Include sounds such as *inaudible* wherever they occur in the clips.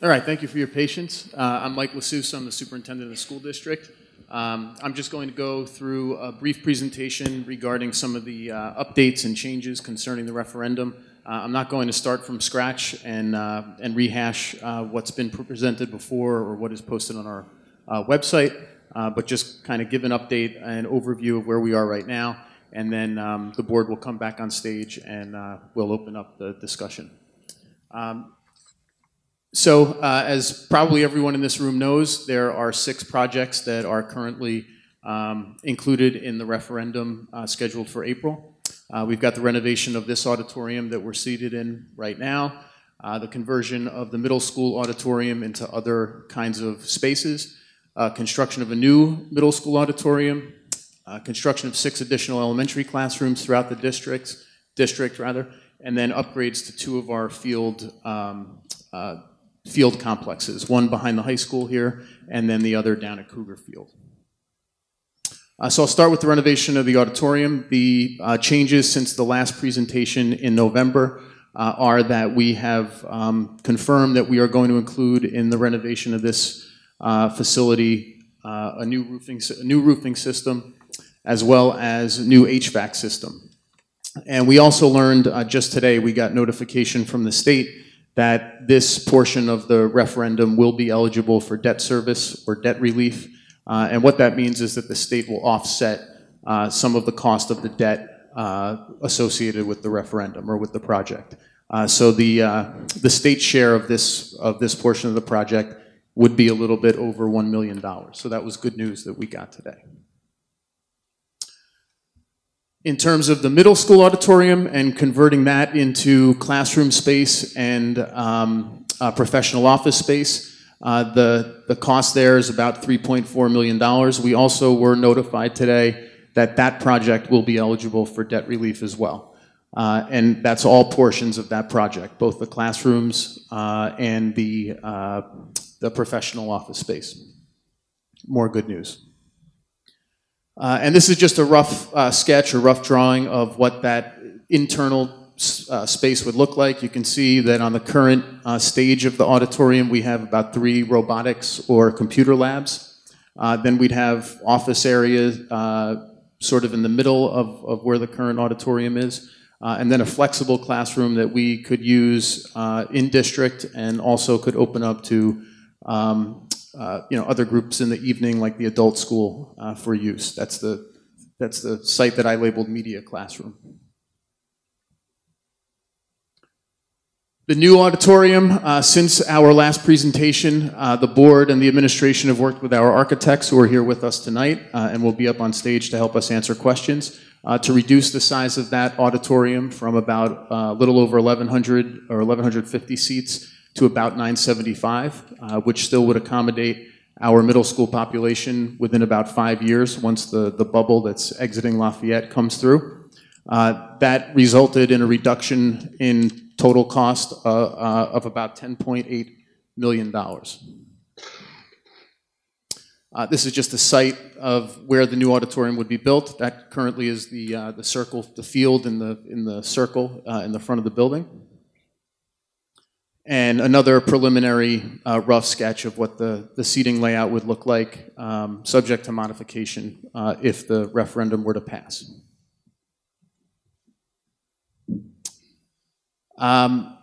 All right, thank you for your patience. Uh, I'm Mike LaSusa, I'm the superintendent of the school district. Um, I'm just going to go through a brief presentation regarding some of the uh, updates and changes concerning the referendum. Uh, I'm not going to start from scratch and, uh, and rehash uh, what's been presented before or what is posted on our uh, website, but just kind of give an update and overview of where we are right now. And then um, the board will come back on stage and we'll open up the discussion. Um, so, uh, as probably everyone in this room knows, there are six projects that are currently um, included in the referendum uh, scheduled for April. Uh, we've got the renovation of this auditorium that we're seated in right now, uh, the conversion of the middle school auditorium into other kinds of spaces, uh, construction of a new middle school auditorium, uh, construction of six additional elementary classrooms throughout the districts, district rather, and then upgrades to two of our field um, field complexes, one behind the high school here, and then the other down at Cougar Field. Uh, so I'll start with the renovation of the auditorium. The uh, changes since the last presentation in November uh, are that we have um, confirmed that we are going to include in the renovation of this uh, facility uh, a new roofing a new roofing system, as well as a new HVAC system. And we also learned uh, just today we got notification from the state that this portion of the referendum will be eligible for debt service or debt relief. Uh, and what that means is that the state will offset uh, some of the cost of the debt uh, associated with the referendum or with the project. Uh, so the, uh, the state share of this, of this portion of the project would be a little bit over $1 million. So that was good news that we got today. In terms of the middle school auditorium and converting that into classroom space and um, professional office space, uh, the, the cost there is about $3.4 million. We also were notified today that that project will be eligible for debt relief as well. Uh, and that's all portions of that project, both the classrooms uh, and the, uh, the professional office space. More good news. Uh, and this is just a rough uh, sketch, a rough drawing of what that internal uh, space would look like. You can see that on the current uh, stage of the auditorium, we have about three robotics or computer labs. Uh, then we'd have office areas uh, sort of in the middle of, of where the current auditorium is. and then a flexible classroom that we could use in district and also could open up to um, uh, you know, other groups in the evening, like the adult school, uh, for use. That's the, that's the site that I labeled media classroom. The new auditorium, uh, since our last presentation, uh, the board and the administration have worked with our architects who are here with us tonight uh, and will be up on stage to help us answer questions uh, to reduce the size of that auditorium from about a little over 1,100 or 1,150 seats to about 975, uh, which still would accommodate our middle school population within about five years once the, the bubble that's exiting Lafayette comes through. Uh, that resulted in a reduction in total cost uh, uh of about $10.8 million. Uh, this is just a site of where the new auditorium would be built. That currently is the, uh, the circle, the field in the, in the circle in the front of the building and another preliminary uh, rough sketch of what the, the seating layout would look like, um, subject to modification uh, if the referendum were to pass. Um,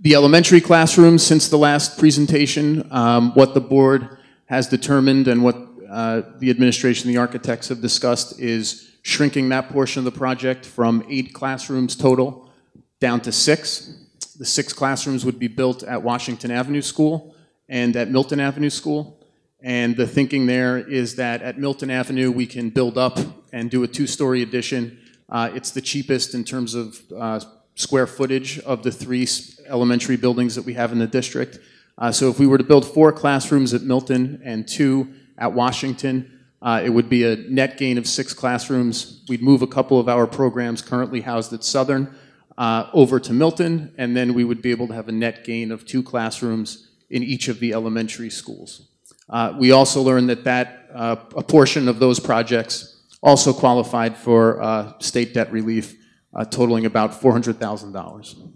the elementary classrooms, since the last presentation, um, what the board has determined and what uh, the administration, the architects have discussed is shrinking that portion of the project from eight classrooms total down to six. The six classrooms would be built at Washington Avenue School and at Milton Avenue School. And the thinking there is that at Milton Avenue, we can build up and do a two-story addition. Uh, it's the cheapest in terms of uh, square footage of the three elementary buildings that we have in the district. Uh, so if we were to build four classrooms at Milton and two at Washington, uh, it would be a net gain of six classrooms. We'd move a couple of our programs currently housed at Southern uh, over to Milton, and then we would be able to have a net gain of two classrooms in each of the elementary schools. Uh, we also learned that, that uh, a portion of those projects also qualified for uh, state debt relief, uh, totaling about $400,000.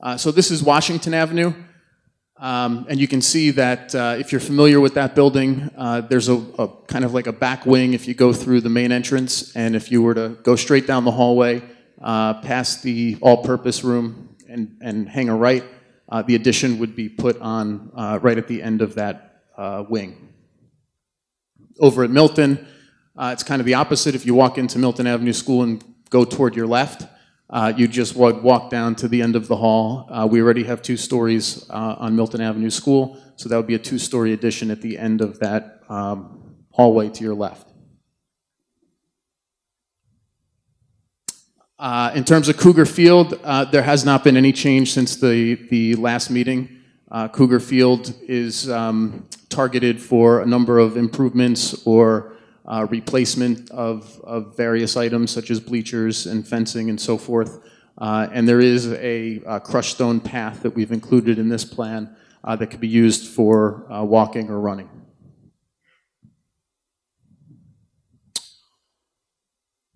Uh, So this is Washington Avenue. Um, And you can see that uh, if you're familiar with that building, uh, there's a a kind of like a back wing if you go through the main entrance. And if you were to go straight down the hallway, uh, past the all-purpose room and and hang a right, uh, the addition would be put on uh, right at the end of that uh, wing. Over at Milton, uh, it's kind of the opposite. If you walk into Milton Avenue School and go toward your left, you just walk, walk down to the end of the hall. We already have two stories on Milton Avenue School, so that would be a two-story addition at the end of that um, hallway to your left. Uh, in terms of Cougar Field, uh, there has not been any change since the, the last meeting. Uh, Cougar Field is um, targeted for a number of improvements or uh, replacement of, of various items such as bleachers and fencing and so forth. Uh, and there is a, uh crushed stone path that we've included in this plan that could be used for walking or running.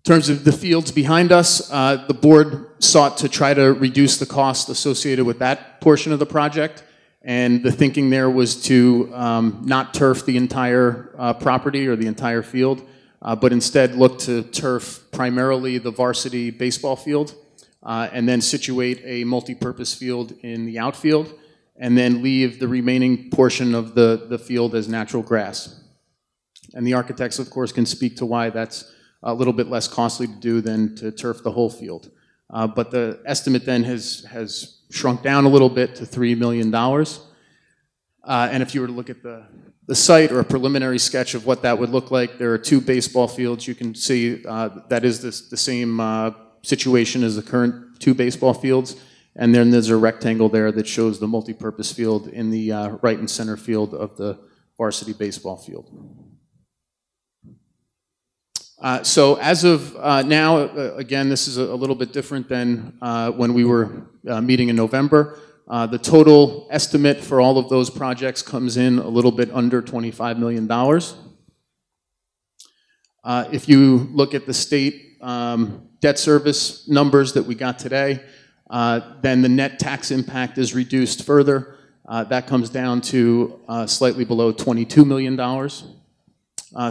In terms of the fields behind us, uh, the board sought to try to reduce the cost associated with that portion of the project. And the thinking there was to um, not turf the entire uh, property or the entire field, uh, but instead look to turf primarily the varsity baseball field, uh, and then situate a multi-purpose field in the outfield, and then leave the remaining portion of the, the field as natural grass. And the architects, of course, can speak to why that's a little bit less costly to do than to turf the whole field. Uh, But the estimate then has, has shrunk down a little bit to $3 million. Uh, And if you were to look at the, the site or a preliminary sketch of what that would look like, there are two baseball fields. You can see uh, that is this- the same uh, situation as the current two baseball fields. And then there's a rectangle there that shows the multipurpose field in the uh, right and center field of the varsity baseball field. Uh, So as of uh, now, uh, again, this is a a little bit different than uh, when we were uh, meeting in November. Uh, The total estimate for all of those projects comes in a little bit under $25 million. If you look at the state um, debt service numbers that we got today, then the net tax impact is reduced further. That comes down to slightly below $22 million.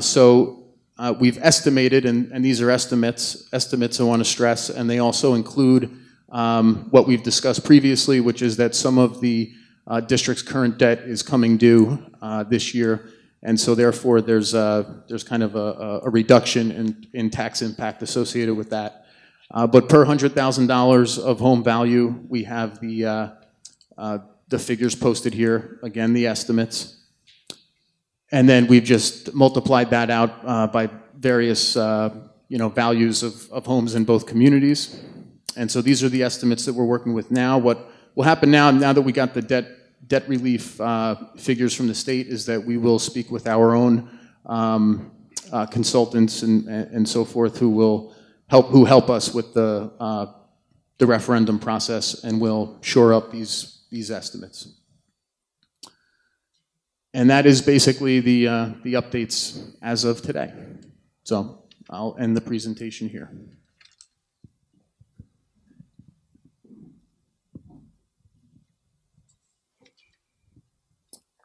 So uh, we've estimated, and, and these are estimates, estimates I want to stress, and they also include um, what we've discussed previously, which is that some of the uh, district's current debt is coming due uh, this year, and so therefore there's uh, there's kind of a, a reduction in, in tax impact associated with that. Uh, but per hundred thousand dollars of home value, we have the uh, uh, the figures posted here. Again, the estimates. And then we've just multiplied that out uh, by various, uh, you know, values of, of homes in both communities. And so these are the estimates that we're working with now. What will happen now, now that we got the debt, debt relief uh, figures from the state, is that we will speak with our own um, uh, consultants and, and so forth who will help, who help us with the, uh, the referendum process and will shore up these, these estimates. And that is basically the, uh, the updates as of today. So I'll end the presentation here.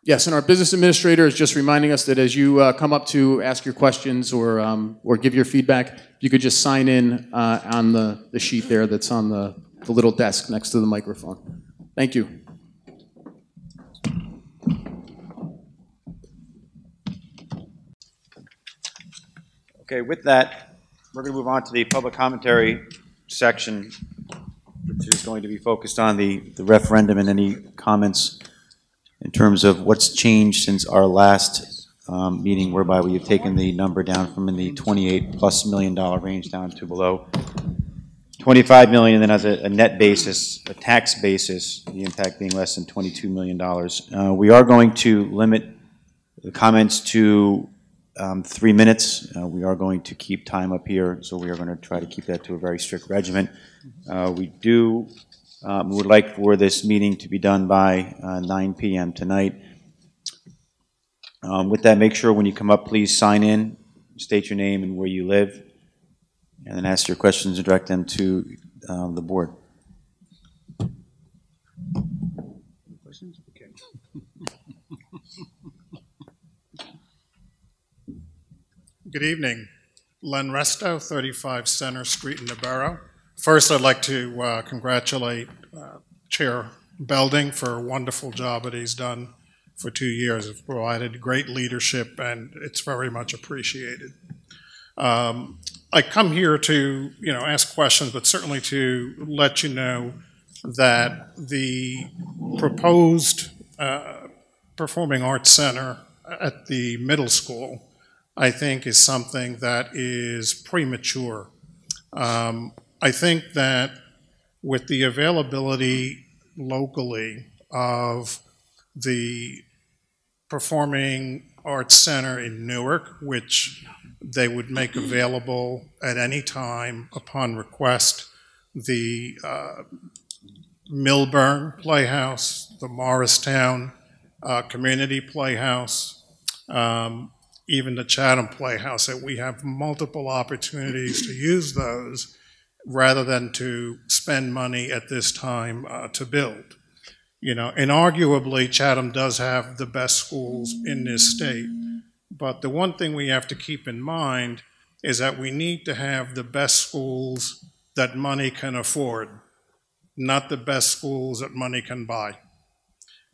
Yes, and our business administrator is just reminding us that as you uh, come up to ask your questions or, um, or give your feedback, you could just sign in uh, on the, the sheet there that's on the, the little desk next to the microphone. Thank you. Okay, with that, we're going to move on to the public commentary section, which is going to be focused on the, the referendum and any comments in terms of what's changed since our last um, meeting whereby we have taken the number down from in the 28 plus million dollar range down to below 25 million, and then as a, a net basis, a tax basis, the impact being less than 22 million dollars. Uh, we are going to limit the comments to um, three minutes. Uh, we are going to keep time up here, so we are going to try to keep that to a very strict regimen. Uh, we do um, would like for this meeting to be done by uh, 9 p.m. tonight. Um, with that, make sure when you come up, please sign in, state your name and where you live, and then ask your questions and direct them to um, the board. Good evening. Len Resto, 35 Center Street in the Borough. First, I'd like to uh, congratulate uh, Chair Belding for a wonderful job that he's done for two years. It's provided great leadership, and it's very much appreciated. Um, I come here to, you know, ask questions, but certainly to let you know that the proposed uh, Performing Arts Center at the middle school, I think, is something that is premature. Um, I think that with the availability locally of the Performing Arts Center in Newark, which they would make available at any time upon request, the uh, Millburn Playhouse, the Morristown uh, Community Playhouse, um, even the Chatham Playhouse, that we have multiple opportunities to use those rather than to spend money at this time uh, to build. You know, and arguably, Chatham does have the best schools in this state. But the one thing we have to keep in mind is that we need to have the best schools that money can afford, not the best schools that money can buy.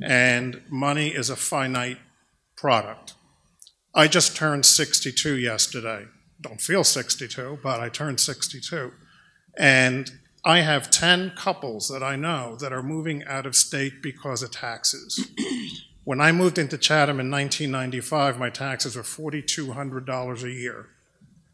And money is a finite product. I just turned 62 yesterday. Don't feel 62, but I turned 62. And I have 10 couples that I know that are moving out of state because of taxes. *clears throat* when I moved into Chatham in 1995, my taxes were $4,200 a year.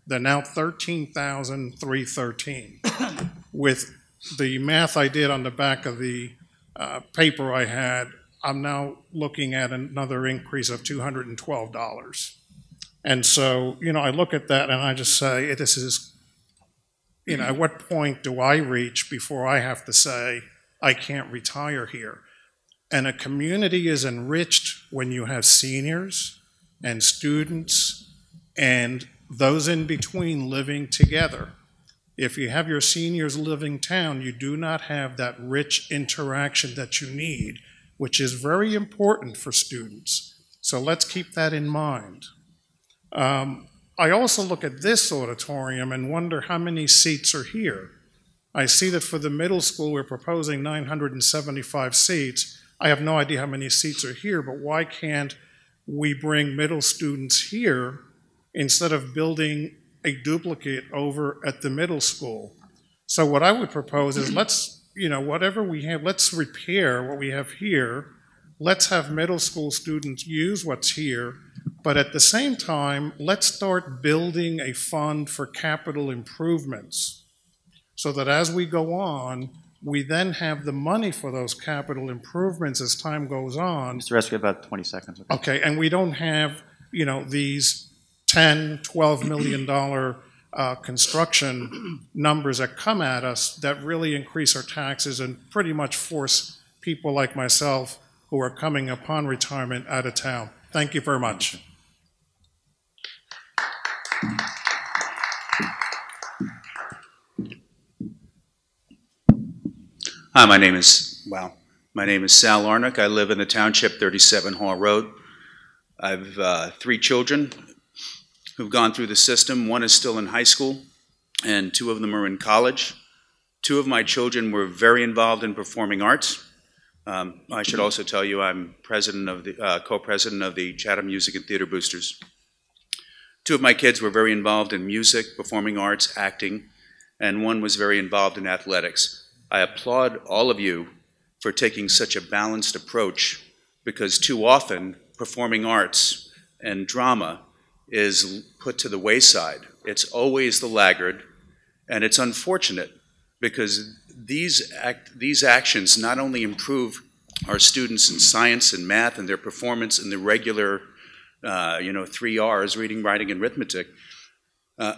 They're now 13,313. *coughs* With the math I did on the back of the uh, paper I had, I'm now looking at another increase of $212. And so, you know, I look at that and I just say, this is you know, at what point do I reach before I have to say, I can't retire here? And a community is enriched when you have seniors and students and those in between living together. If you have your seniors living town, you do not have that rich interaction that you need, which is very important for students. So let's keep that in mind. Um, I also look at this auditorium and wonder how many seats are here. I see that for the middle school, we're proposing 975 seats. I have no idea how many seats are here, but why can't we bring middle students here instead of building a duplicate over at the middle school? So what I would propose is let's, you know, whatever we have, let's repair what we have here. Let's have middle school students use what's here but at the same time, let's start building a fund for capital improvements so that as we go on, we then have the money for those capital improvements as time goes on. Mr. Resto, about 20 seconds. Okay. Okay, and we don't have, you know, these 10, 12 million dollar uh, construction numbers that come at us that really increase our taxes and pretty much force people like myself who are coming upon retirement out of town. Thank you very much. Hi, my name is, wow, my name is Sal Larnick. I live in the township, 37 Hall Road. I have uh, three children who've gone through the system. One is still in high school, and two of them are in college. Two of my children were very involved in performing arts. Um, I should also tell you I'm president of the uh, co-president of the Chatham Music and Theater Boosters. Two of my kids were very involved in music, performing arts, acting, and one was very involved in athletics. I applaud all of you for taking such a balanced approach because too often performing arts and drama is put to the wayside. It's always the laggard, and it's unfortunate because these, act, these actions not only improve our students in science and math and their performance in the regular, uh, you know, three R's, reading, writing, and arithmetic, uh,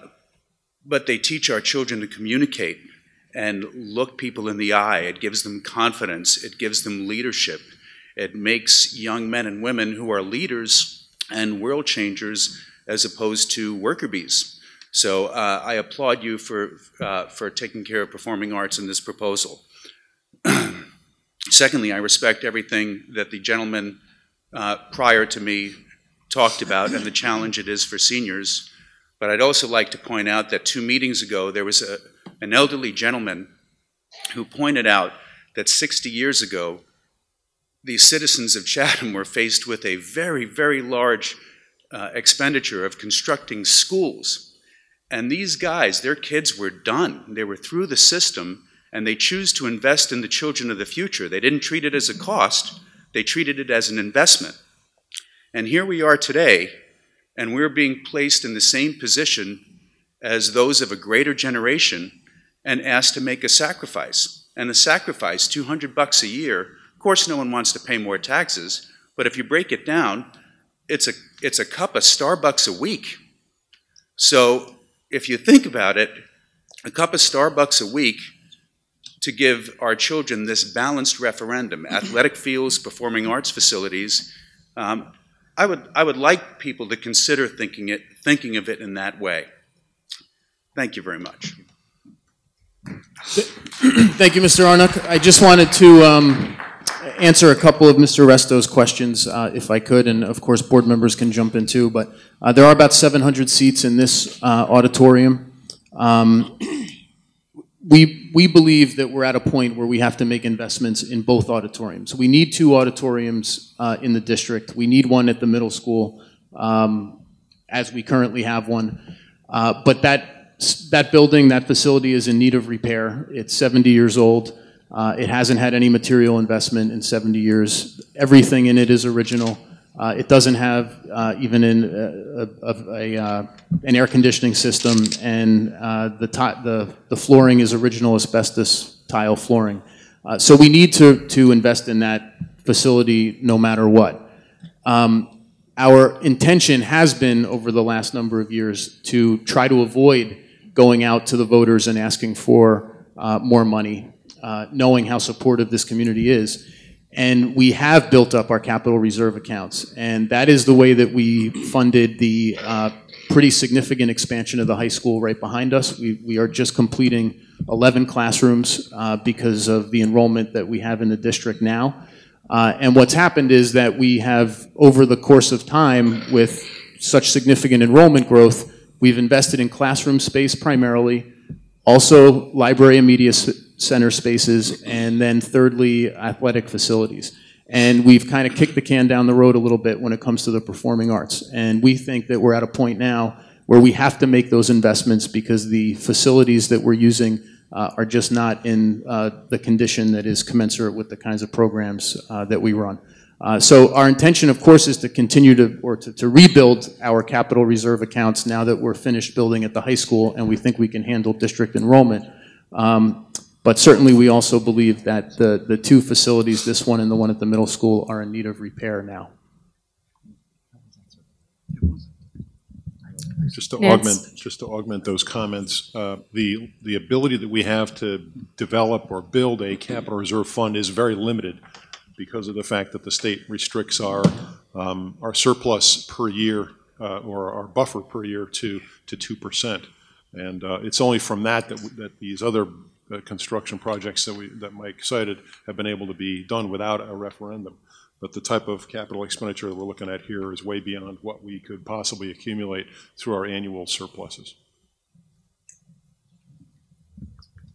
but they teach our children to communicate and look people in the eye. It gives them confidence. It gives them leadership. It makes young men and women who are leaders and world changers as opposed to worker bees. So uh, I applaud you for, uh, for taking care of performing arts in this proposal. *clears throat* Secondly, I respect everything that the gentleman uh, prior to me talked about and the challenge it is for seniors. But I'd also like to point out that two meetings ago, there was a, an elderly gentleman who pointed out that 60 years ago, the citizens of Chatham were faced with a very, very large uh, expenditure of constructing schools. And these guys, their kids were done. They were through the system, and they choose to invest in the children of the future. They didn't treat it as a cost, they treated it as an investment. And here we are today, and we're being placed in the same position as those of a greater generation and asked to make a sacrifice. And the sacrifice, 200 bucks a year, of course no one wants to pay more taxes, but if you break it down, it's a, it's a cup of Starbucks a week. So if you think about it, a cup of Starbucks a week to give our children this balanced referendum, athletic fields, performing arts facilities, um, I, would, I would like people to consider thinking, it, thinking of it in that way. Thank you very much. Thank you, Mr. Arnuk. I just wanted to um, answer a couple of Mr. Resto's questions, uh, if I could, and of course, board members can jump in too. But uh, there are about 700 seats in this uh, auditorium. Um, we, we believe that we're at a point where we have to make investments in both auditoriums. We need two auditoriums uh, in the district. We need one at the middle school, um, as we currently have one. Uh, but that that building, that facility is in need of repair. It's 70 years old. Uh, it hasn't had any material investment in 70 years. Everything in it is original. Uh, it doesn't have uh, even in a, a, a uh, an air conditioning system, and uh, the, the, the flooring is original asbestos tile flooring. Uh, so we need to, to invest in that facility no matter what. Um, our intention has been over the last number of years to try to avoid going out to the voters and asking for uh, more money, uh, knowing how supportive this community is. And we have built up our capital reserve accounts. And that is the way that we funded the uh, pretty significant expansion of the high school right behind us. We, we are just completing 11 classrooms uh, because of the enrollment that we have in the district now. Uh, and what's happened is that we have, over the course of time, with such significant enrollment growth, We've invested in classroom space primarily, also library and media center spaces, and then thirdly, athletic facilities. And we've kind of kicked the can down the road a little bit when it comes to the performing arts. And we think that we're at a point now where we have to make those investments because the facilities that we're using uh, are just not in uh, the condition that is commensurate with the kinds of programs uh, that we run. Uh, so our intention, of course, is to continue to, or to, to, rebuild our capital reserve accounts now that we're finished building at the high school and we think we can handle district enrollment. Um, but certainly we also believe that the, the two facilities, this one and the one at the middle school, are in need of repair now. Just to augment, just to augment those comments, uh, the the ability that we have to develop or build a capital reserve fund is very limited because of the fact that the state restricts our, um, our surplus per year uh, or our buffer per year to, to 2%. And uh, it's only from that that, that these other construction projects that, we, that Mike cited have been able to be done without a referendum. But the type of capital expenditure that we're looking at here is way beyond what we could possibly accumulate through our annual surpluses.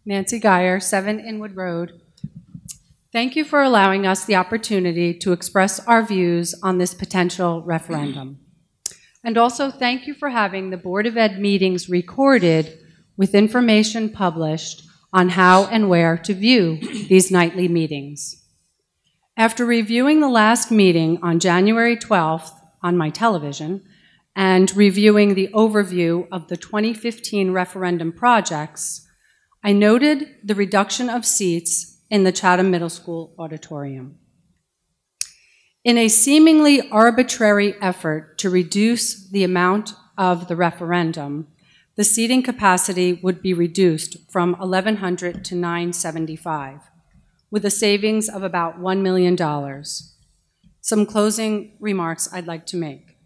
Nancy Geyer, 7 Inwood Road. Thank you for allowing us the opportunity to express our views on this potential referendum. And also thank you for having the Board of Ed meetings recorded with information published on how and where to view these nightly meetings. After reviewing the last meeting on January 12th on my television and reviewing the overview of the 2015 referendum projects, I noted the reduction of seats in the Chatham Middle School auditorium. In a seemingly arbitrary effort to reduce the amount of the referendum, the seating capacity would be reduced from 1,100 to 975, with a savings of about $1 million. Some closing remarks I'd like to make.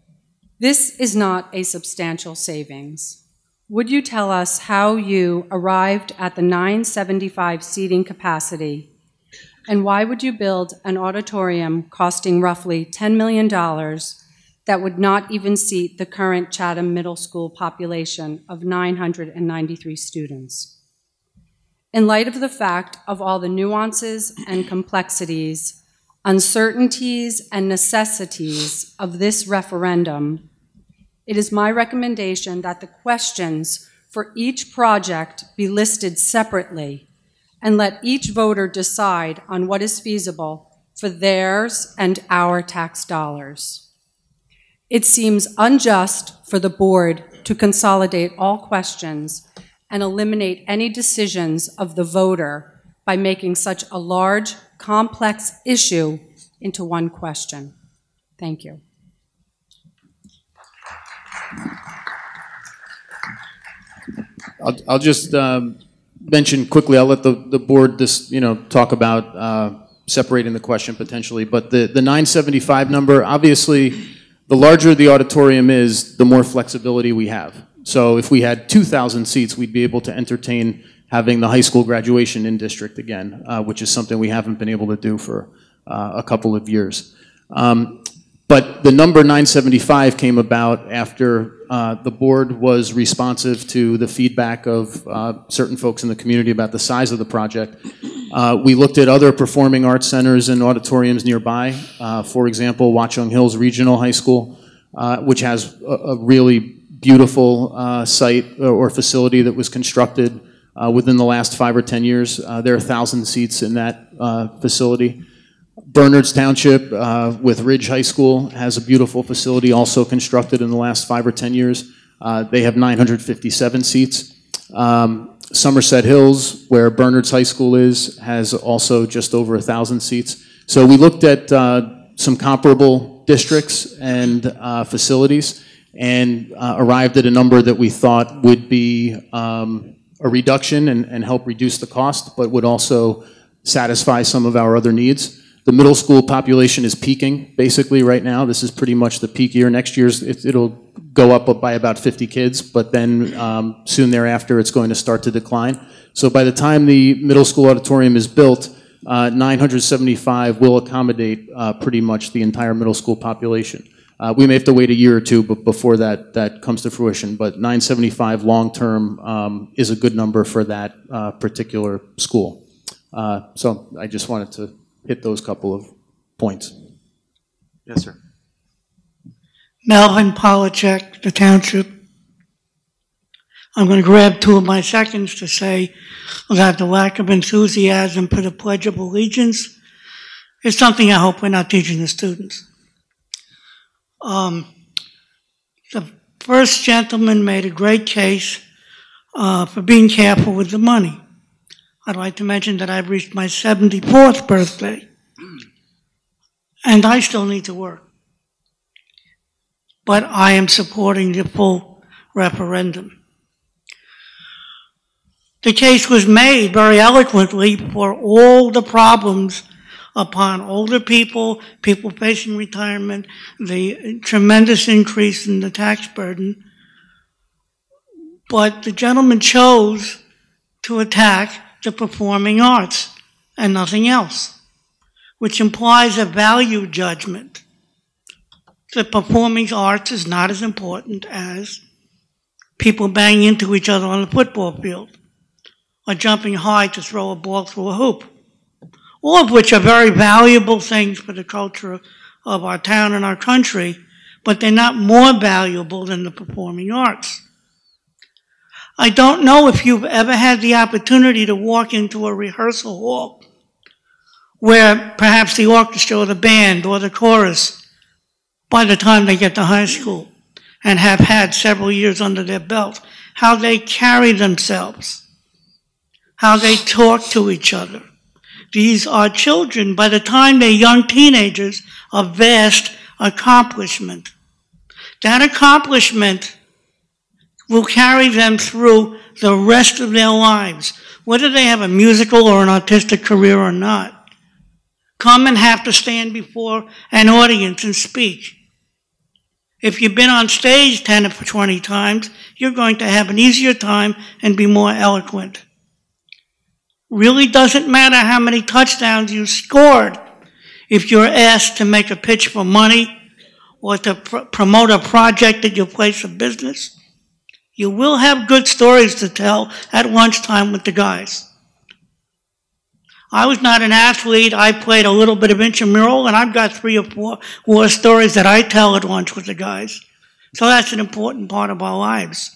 This is not a substantial savings. Would you tell us how you arrived at the 975 seating capacity And why would you build an auditorium costing roughly $10 million that would not even seat the current Chatham Middle School population of 993 students? In light of the fact of all the nuances and complexities, uncertainties and necessities of this referendum, it is my recommendation that the questions for each project be listed separately and let each voter decide on what is feasible for theirs and our tax dollars. It seems unjust for the board to consolidate all questions and eliminate any decisions of the voter by making such a large, complex issue into one question. Thank you. I'll, I'll just um, mention quickly, I'll let the, the board this, you know, talk about uh, separating the question potentially, but the, the 975 number, obviously, the larger the auditorium is, the more flexibility we have. So if we had 2,000 seats, we'd be able to entertain having the high school graduation in district again, uh, which is something we haven't been able to do for uh, a couple of years. Um, but the number 975 came about after uh, the board was responsive to the feedback of uh, certain folks in the community about the size of the project. Uh, we looked at other performing arts centers and auditoriums nearby. Uh, for example, Watchung Hills Regional High School, uh, which has a, a really beautiful uh, site or facility that was constructed within the last five or ten years. there are 1,000 seats in that facility. Bernards Township uh, with Ridge High School has a beautiful facility also constructed in the last five or 10 years. Uh, they have 957 seats. Um, Somerset Hills, where Bernards High School is, has also just over 1,000 seats. So we looked at uh, some comparable districts and uh, facilities and uh, arrived at a number that we thought would be um, a reduction and, and help reduce the cost, but would also satisfy some of our other needs. The middle school population is peaking basically right now. This is pretty much the peak year. Next year's it, will go up by about 50 kids, but then um, soon thereafter it's going to start to decline. So by the time the middle school auditorium is built, uh, 975 will accommodate uh, pretty much the entire middle school population. Uh, we may have to wait a year or two before that, that comes to fruition, but 975 long-term um, is a good number for that uh, particular school. Uh, so I just wanted to hit those couple of points. Yes, sir. Melvin Polachek, the township. I'm going to grab two of my seconds to say that the lack of enthusiasm for the Pledge of Allegiance is something I hope we're not teaching the students. Um, the first gentleman made a great case uh, for being careful with the money. I'd like to mention that I've reached my 74th birthday, and I still need to work. But I am supporting the full referendum. The case was made very eloquently for all the problems upon older people, people facing retirement, the tremendous increase in the tax burden. But the gentleman chose to attack the performing arts and nothing else, which implies a value judgment. The performing arts is not as important as people banging into each other on the football field or jumping high to throw a ball through a hoop, all of which are very valuable things for the culture of our town and our country, but they're not more valuable than the performing arts. I don't know if you've ever had the opportunity to walk into a rehearsal hall where perhaps the orchestra or the band or the chorus, by the time they get to high school and have had several years under their belt, how they carry themselves, how they talk to each other. These are children, by the time they're young teenagers, a vast accomplishment. That accomplishment will carry them through the rest of their lives, whether they have a musical or an artistic career or not. Come and have to stand before an audience and speak. If you've been on stage 10 or 20 times, you're going to have an easier time and be more eloquent. really doesn't matter how many touchdowns you scored if you're asked to make a pitch for money or to pr- promote a project at your place of business. You will have good stories to tell at lunchtime with the guys. I was not an athlete. I played a little bit of intramural, and I've got three or four war stories that I tell at lunch with the guys. So that's an important part of our lives.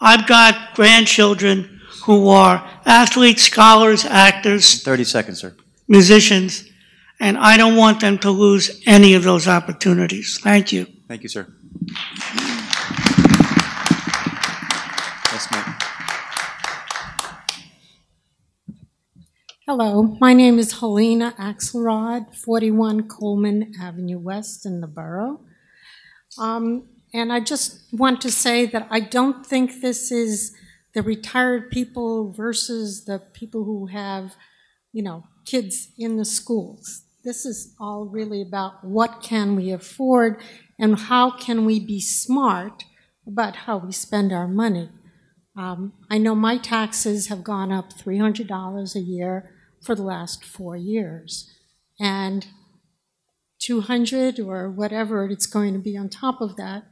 I've got grandchildren who are athletes, scholars, actors, 30 seconds, sir. musicians, and I don't want them to lose any of those opportunities. Thank you. Thank you, sir. Ma'am. Hello, my name is Helena Axelrod, 41 Coleman Avenue West in the borough. Um, and I just want to say that I don't think this is the retired people versus the people who have, you know, kids in the schools. This is all really about what can we afford and how can we be smart about how we spend our money. Um, I know my taxes have gone up $300 a year for the last four years. And 200 or whatever it's going to be on top of that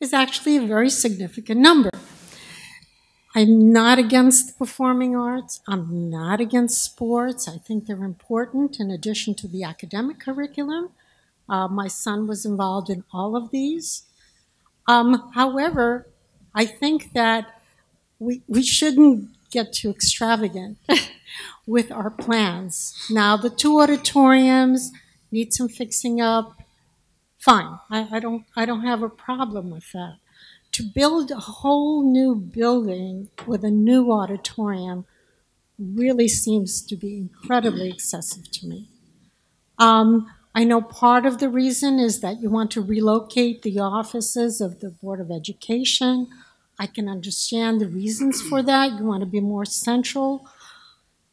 is actually a very significant number. I'm not against performing arts. I'm not against sports. I think they're important in addition to the academic curriculum. Uh, my son was involved in all of these. Um, however, I think that we, we shouldn't get too extravagant *laughs* with our plans. Now, the two auditoriums need some fixing up. Fine, I, I don't, I don't have a problem with that. To build a whole new building with a new auditorium really seems to be incredibly excessive to me. Um, I know part of the reason is that you want to relocate the offices of the Board of Education. I can understand the reasons for that. You want to be more central.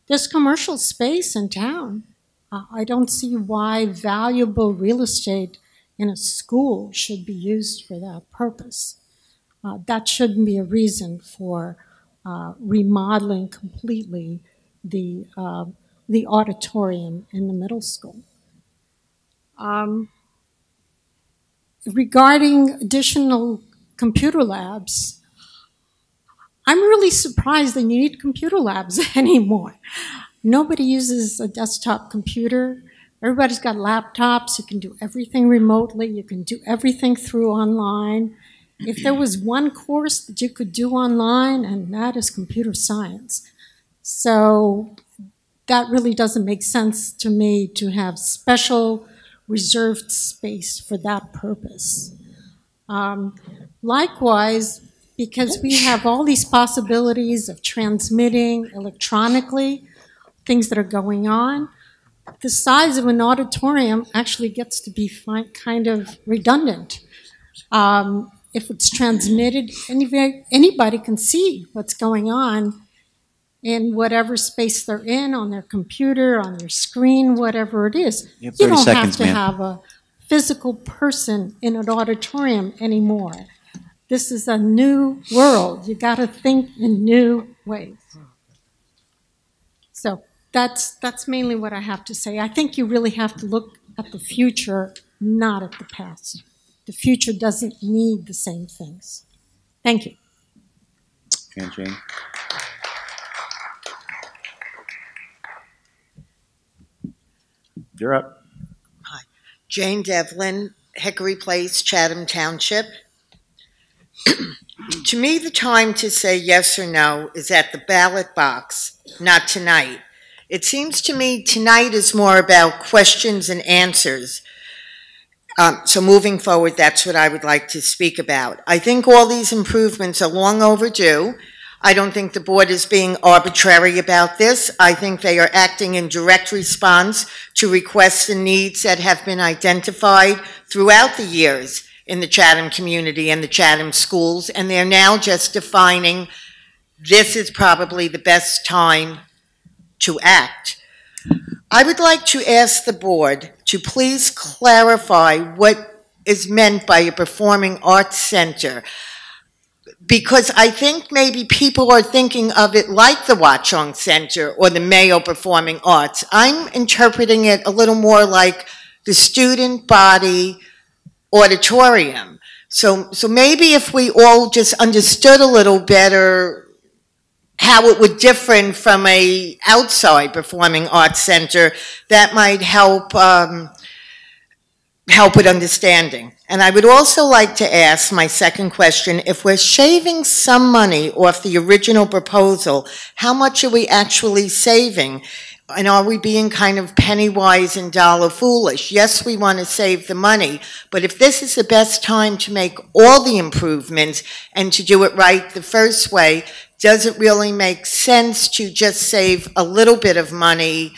There's commercial space in town. Uh, I don't see why valuable real estate in a school should be used for that purpose. Uh, that shouldn't be a reason for uh, remodeling completely the, uh, the auditorium in the middle school. Um, regarding additional computer labs, I'm really surprised that you need computer labs *laughs* anymore. Nobody uses a desktop computer. Everybody's got laptops. You can do everything remotely. You can do everything through online. If there was one course that you could do online, and that is computer science. So that really doesn't make sense to me to have special reserved space for that purpose. Um, likewise, because we have all these possibilities of transmitting electronically things that are going on, the size of an auditorium actually gets to be kind of redundant. Um, if it's transmitted, any, anybody can see what's going on in whatever space they're in, on their computer, on their screen, whatever it is. You You don't have to have a physical person in an auditorium anymore. This is a new world. You got to think in new ways. So that's that's mainly what I have to say. I think you really have to look at the future, not at the past. The future doesn't need the same things. Thank you. And Jane? You're up. Hi. Jane Devlin, Hickory Place, Chatham Township. To me, the time to say yes or no is at the ballot box, not tonight. It seems to me tonight is more about questions and answers. Um, so moving forward, that's what I would like to speak about. I think all these improvements are long overdue. I don't think the board is being arbitrary about this. I think they are acting in direct response to requests and needs that have been identified throughout the years in the Chatham community and the Chatham schools, and they're now just defining this is probably the best time to act. I would like to ask the board to please clarify what is meant by a performing arts center. because I think maybe people are thinking of it like the Watchung Center or the Mayo Performing Arts. I'm interpreting it a little more like the student body auditorium. So, so maybe if we all just understood a little better how it would differ from a outside performing arts center, that might help um, help with understanding. And I would also like to ask my second question, if we're shaving some money off the original proposal, how much are we actually saving? And are we being kind of penny wise and dollar foolish? Yes, we want to save the money, but if this is the best time to make all the improvements and to do it right the first way, does it really make sense to just save a little bit of money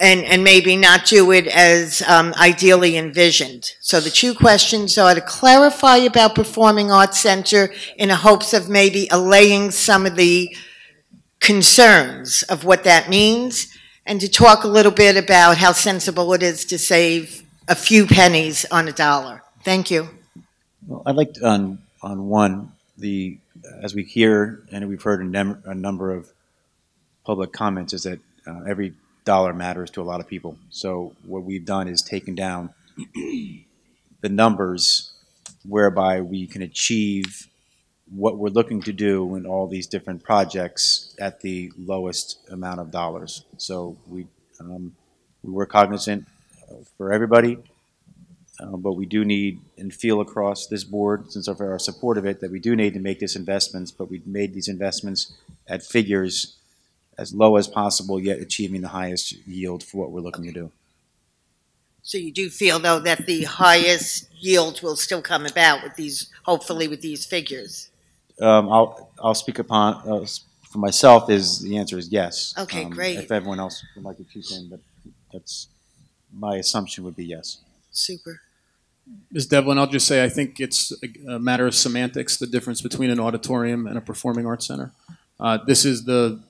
and, and maybe not do it as um, ideally envisioned? So the two questions are to clarify about Performing Arts Center in the hopes of maybe allaying some of the concerns of what that means, and to talk a little bit about how sensible it is to save a few pennies on a dollar. Thank you. Well, I'd like to, on, on one, the, as we hear and we've heard a, num- a number of public comments, is that uh, every dollar matters to a lot of people. So what we've done is taken down *clears throat* the numbers whereby we can achieve what we're looking to do in all these different projects at the lowest amount of dollars. So we, um, we were cognizant for everybody, uh, but we do need and feel across this board, since of our support of it, that we do need to make these investments, but we've made these investments at figures as low as possible, yet achieving the highest yield for what we're looking to do. So you do feel, though, that the highest yield will still come about with these, hopefully with these figures? Um, I'll, I'll speak upon, uh, for myself, is, the answer is yes. Okay, Um, great. If everyone else would like to choose in, but that's, my assumption would be yes. Super. Ms. Devlin, I'll just say I think it's a, a matter of semantics, the difference between an auditorium and a performing arts center. Uh, this is the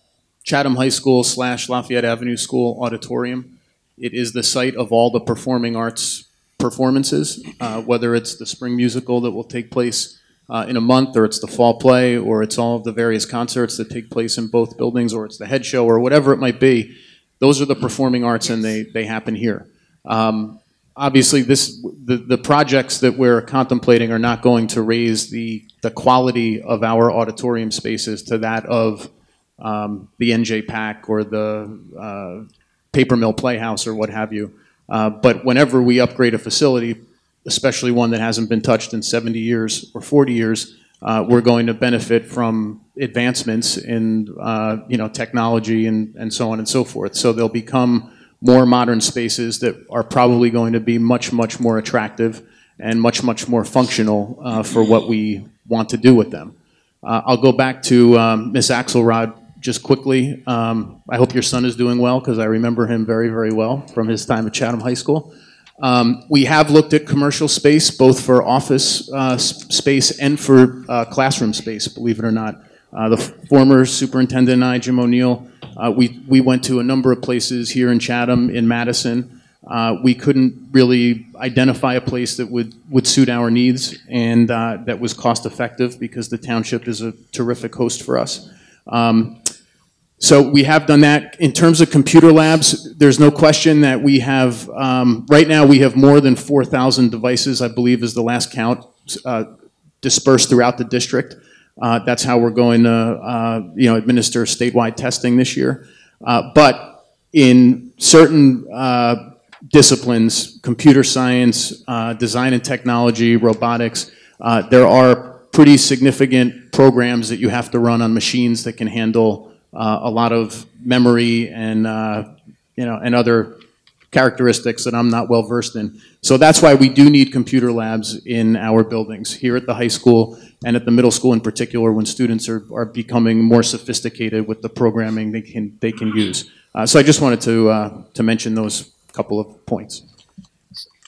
Chatham High School slash Lafayette Avenue School auditorium. It is the site of all the performing arts performances, uh, whether it's the spring musical that will take place uh, in a month, or it's the fall play, or it's all of the various concerts that take place in both buildings, or it's the head show, or whatever it might be. Those are the performing arts, and they, they happen here. Um, obviously this the, the projects that we're contemplating are not going to raise the the quality of our auditorium spaces to that of um, the NJPAC or the uh, Paper Mill Playhouse or what have you. Uh, but whenever we upgrade a facility, especially one that hasn't been touched in 70 years or 40 years, uh, we're going to benefit from advancements in uh, you know technology and, and so on and so forth. So they'll become more modern spaces that are probably going to be much, much more attractive and much, much more functional uh, for what we want to do with them. Uh, I'll go back to um, Ms. Axelrod just quickly. Um, I hope your son is doing well because I remember him very, very well from his time at Chatham High School. Um, we have looked at commercial space, both for office uh, space and for uh, classroom space, believe it or not. Uh, the former superintendent and I, Jim O'Neill, uh, we, we went to a number of places here in Chatham, in Madison. Uh, we couldn't really identify a place that would, would suit our needs and uh, that was cost effective because the township is a terrific host for us. Um, so we have done that. In terms of computer labs, there's no question that we have, um, right now we have more than 4,000 devices, I believe is the last count, uh, dispersed throughout the district. Uh, that's how we're going to, uh, you know, administer statewide testing this year. Uh, but in certain uh, disciplines, computer science, uh, design and technology, robotics, there are pretty significant programs that you have to run on machines that can handle uh, a lot of memory and uh, you know and other characteristics that I'm not well versed in. So that's why we do need computer labs in our buildings here at the high school and at the middle school in particular when students are, are becoming more sophisticated with the programming they can they can use. Uh, so I just wanted to uh, to mention those couple of points.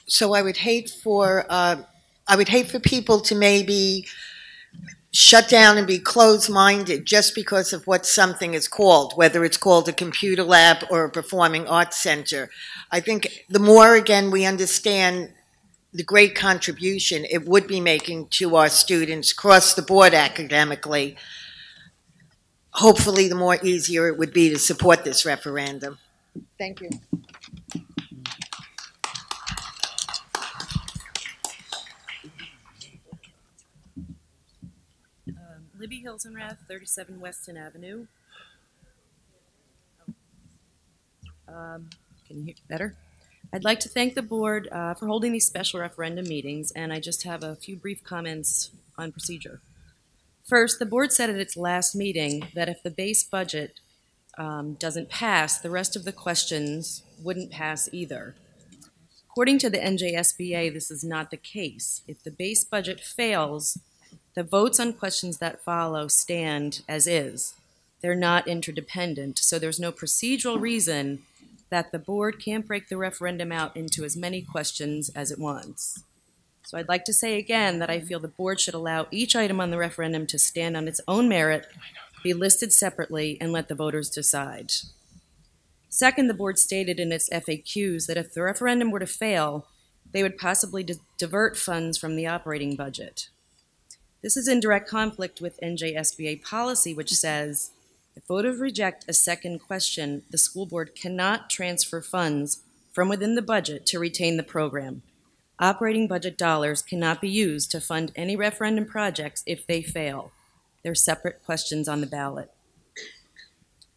So I would hate for, uh, I would hate for people to maybe shut down and be closed-minded just because of what something is called, whether it's called a computer lab or a performing arts center. I think the more, again, we understand the great contribution it would be making to our students across the board academically, hopefully the more easier it would be to support this referendum. Thank you. Hilsenrath, 37 Weston Avenue. Um, Can you hear better? I'd like to thank the board uh, for holding these special referendum meetings, and I just have a few brief comments on procedure. First, the board said at its last meeting that if the base budget um, doesn't pass, the rest of the questions wouldn't pass either. According to the NJSBA, this is not the case. If the base budget fails, the votes on questions that follow stand as is. They're not interdependent, so there's no procedural reason that the board can't break the referendum out into as many questions as it wants. So I'd like to say again that I feel the board should allow each item on the referendum to stand on its own merit, be listed separately, and let the voters decide. Second, the board stated in its FAQs that if the referendum were to fail, they would possibly di- divert funds from the operating budget. This is in direct conflict with NJSBA policy, which says if voters reject a second question, the school board cannot transfer funds from within the budget to retain the program. Operating budget dollars cannot be used to fund any referendum projects if they fail. They're separate questions on the ballot.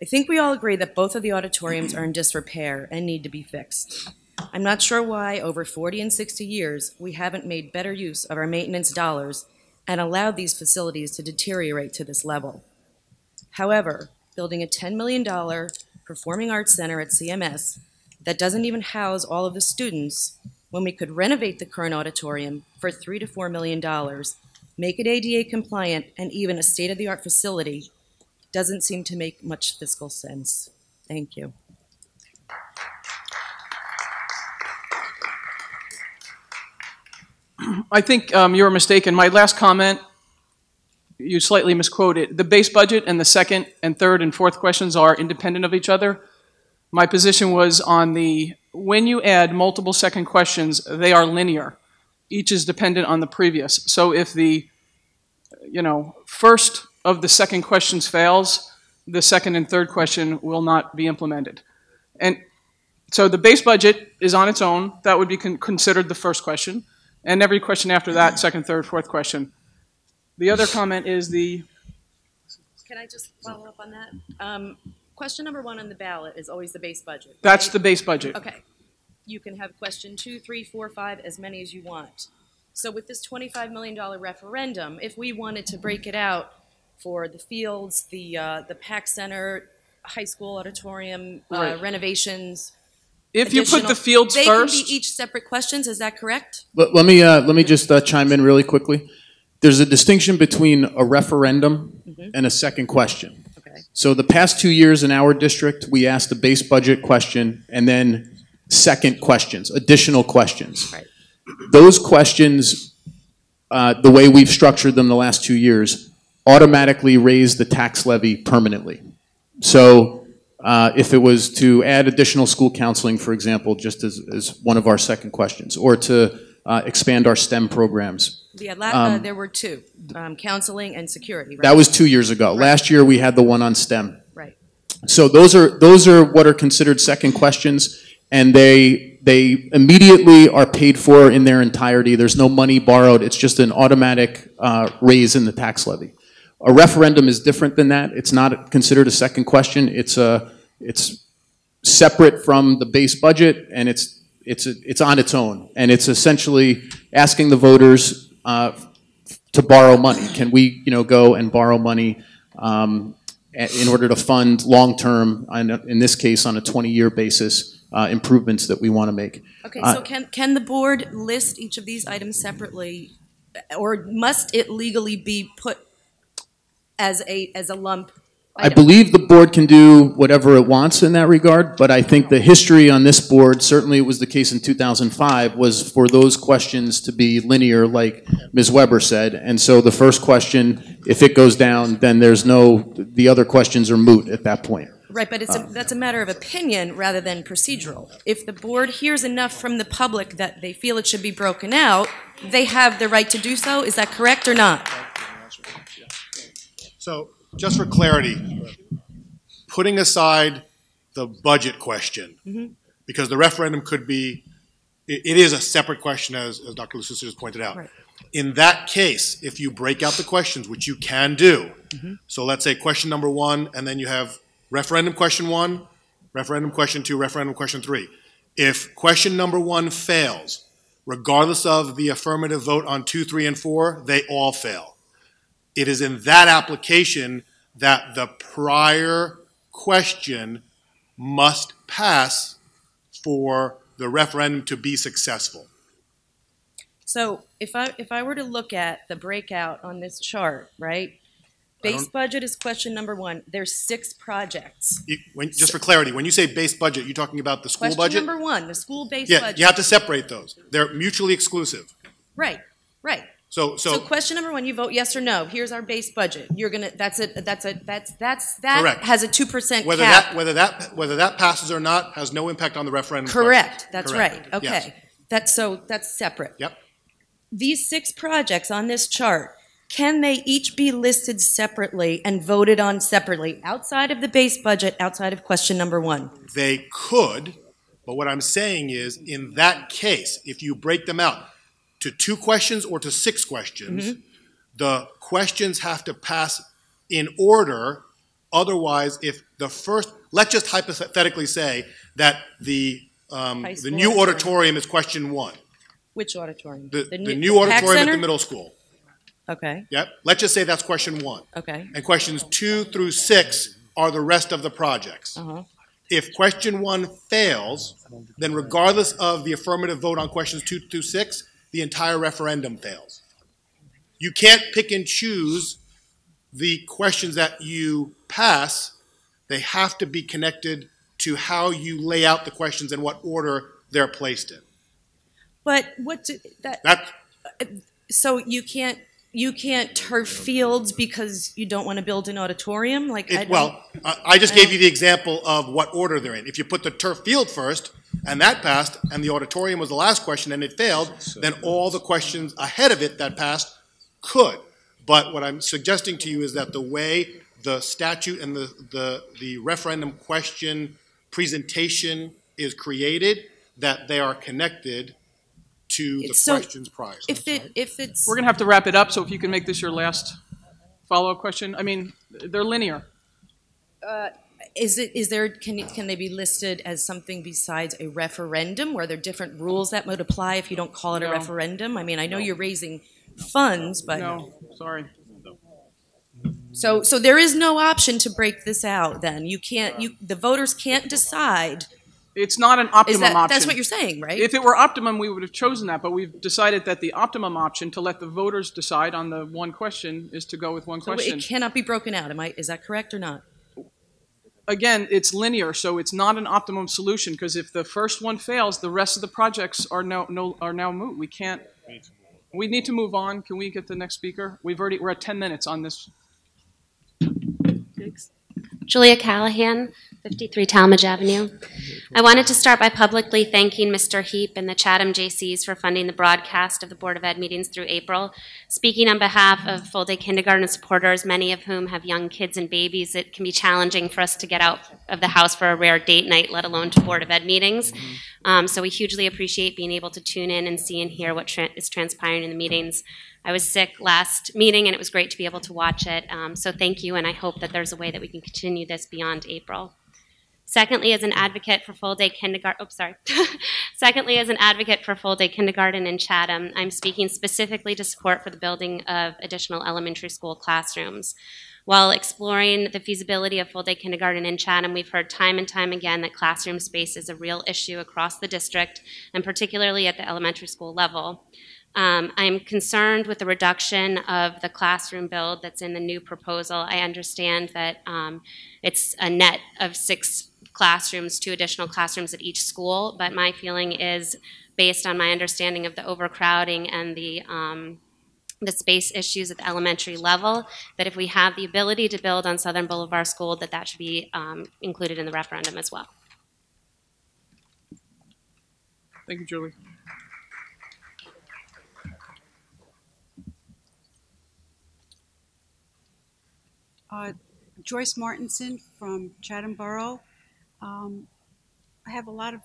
I think we all agree that both of the auditoriums are in disrepair and need to be fixed. I'm not sure why, over 40 and 60 years, we haven't made better use of our maintenance dollars and allowed these facilities to deteriorate to this level. However, building a $10 million performing arts center at CMS that doesn't even house all of the students when we could renovate the current auditorium for three to four million dollars, make it ADA compliant, and even a state-of-the-art facility doesn't seem to make much fiscal sense. Thank you. I think um, you were mistaken. My last comment, you slightly misquoted. The base budget and the second and third and fourth questions are independent of each other. My position was on the, when you add multiple second questions, they are linear. Each is dependent on the previous. So if the, you know, first of the second questions fails, the second and third question will not be implemented. And so the base budget is on its own. That would be con- considered the first question. And every question after that, second, third, fourth question. The other comment is the, Can I just follow up on that? Um, question number one on the ballot is always the base budget. that's right? the base budget. Okay. You can have question two, three, four, five, as many as you want. So with this $25 million referendum, if we wanted to break it out for the fields, the, uh, the PAC Center, high school auditorium uh, Right. renovations. If you put the additional- fields They first, can be each separate questions, is that correct? Let, let me, uh, let me just uh, chime in really quickly. There's a distinction between a referendum and a second question. Okay. So the past two years in our district, we asked a base budget question and then second questions, additional questions. Right. Those questions, uh, the way we've structured them the last two years, automatically raise the tax levy permanently. So uh, if it was to add additional school counseling, for example, just as, as one of our second questions, or to uh, expand our STEM programs, Yeah, la- uh, Um, there were two, um, counseling and security, right? that was two years ago. Last year, we had the one on STEM. Right. So those are those are what are considered second questions, and they they immediately are paid for in their entirety. There's no money borrowed. It's just an automatic uh, raise in the tax levy. A referendum is different than that. It's not considered a second question. It's a it's separate from the base budget, and it's it's a, it's on its own, and it's essentially asking the voters uh, to borrow money. Can we, you know, go and borrow money um, in order to fund long-term, on in this case, on a 20-year basis, uh, improvements that we want to make? Okay, Uh, so can, can the board list each of these items separately? Or must it legally be put as a, as a lump I item? believe the board can do whatever it wants in that regard, but I think the history on this board, certainly it was the case in 2005, was for those questions to be linear, like Ms. Weber said. And so the first question, if it goes down, then there's no, the other questions are moot at that point. Right, but it's a, um, that's a matter of opinion rather than procedural. If the board hears enough from the public that they feel it should be broken out, they have the right to do so. Is that correct or not? So, just for clarity, putting aside the budget question, Mhm. because the referendum could be, it, it is a separate question, as, as Dr. LaSusa just pointed out. Right. In that case, if you break out the questions, which you can do, Mhm. so let's say question number one, and then you have referendum question one, referendum question two, referendum question three. If question number one fails, regardless of the affirmative vote on two, three, and four, they all fail. It is in that application that the prior question must pass for the referendum to be successful. So if I, if I were to look at the breakout on this chart, right? Base budget is question number one. There's six projects. You- when- Just for clarity, when you say base budget, you're talking about the school Question budget? number one, the school base Yeah, budget. you have to separate those. They're mutually exclusive. Right, right. So, So so, question number one, you vote yes or no. Here's our base budget. You're gonna, that's a, that's a, that's, that's, that Correct. has a two percent whether cap. that, whether that, whether that passes or not has no impact on the referendum. Correct, that's Correct. right, Yes. okay. That's, so, that's separate. Yep. These six projects on this chart, can they each be listed separately and voted on separately, outside of the base budget, outside of question number one? They could, but what I'm saying is, in that case, if you break them out to two questions or to six questions, Mm-hmm. the questions have to pass in order. Otherwise, if the first, let's just hypothetically say that the, um, the new auditorium. is question one. Which auditorium? The, the new- new PAC auditorium at the middle school. Okay, Yep. Let's just say that's question one. okay, And questions two through six are the rest of the projects. uh-huh. If question one fails, then regardless of the affirmative vote on questions two through six, the entire referendum fails. You can't pick and choose the questions that you pass. They have to be connected to how you lay out the questions and what order they're placed in. But what, do- that, That, so you can't, you can't turf fields because you don't want to build an auditorium? Like, I It, don't. well, I I just gave you the example of what order they're in. If you put the turf field first, and that passed, and the auditorium was the last question, and it failed, then all the questions ahead of it that passed could. But what I'm suggesting to you is that the way the statute and the, the, the referendum question presentation is created, that they are connected to the So, questions prior. If it, if it's. We're going to have to wrap it up, so if you can make this your last follow-up question. I mean, they're linear. Uh, Is it, is there, can, can they be listed as something besides a referendum? Were there different rules that would apply if you don't call it a referendum? I mean, I know you're raising funds, but. No, sorry. So, so there is no option to break this out then? You can't, you, the voters can't decide? It's not an Is optimum that, option. that's what you're saying, right? If it were optimum, we would have chosen that, but we've decided that the optimum option to let the voters decide on the one question is to go with one So question. it cannot be broken out, am I, is that correct or not? Again, it's linear, so it's not an optimum solution, because if the first one fails, the rest of the projects are now no, are now moot. We can't, we need to move on. Can we get the next speaker? We've already, we're at 10 minutes on this. Thanks. Julia Callahan, 53 Tallmadge Avenue. I wanted to start by publicly thanking Mr. Heap and the Chatham JCs for funding the broadcast of the Board of Ed meetings through April. Speaking on behalf of full day kindergarten supporters, many of whom have young kids and babies, it can be challenging for us to get out of the house for a rare date night, let alone to Board of Ed meetings. Um, so we hugely appreciate being able to tune in and see and hear what tra- is transpiring in the meetings. I was sick last meeting, and it was great to be able to watch it. Um, so thank you, and I hope that there's a way that we can continue this beyond April. Secondly, as an advocate for full day kindergarten, oops, sorry. *laughs* Secondly, as an advocate for full day kindergarten in Chatham, I'm speaking specifically to support for the building of additional elementary school classrooms. While exploring the feasibility of full day kindergarten in Chatham, we've heard time and time again that classroom space is a real issue across the district, and particularly at the elementary school level. Um, I'm concerned with the reduction of the classroom build that's in the new proposal. I understand that um, it's a net of six classrooms, two additional classrooms at each school, but my feeling is, based on my understanding of the overcrowding and the um, the space issues at the elementary level, that if we have the ability to build on Southern Boulevard School, that that should be um, included in the referendum as well. Thank you, Julie. Uh, Joyce Martinson from Chatham Borough. Um, I have a lot of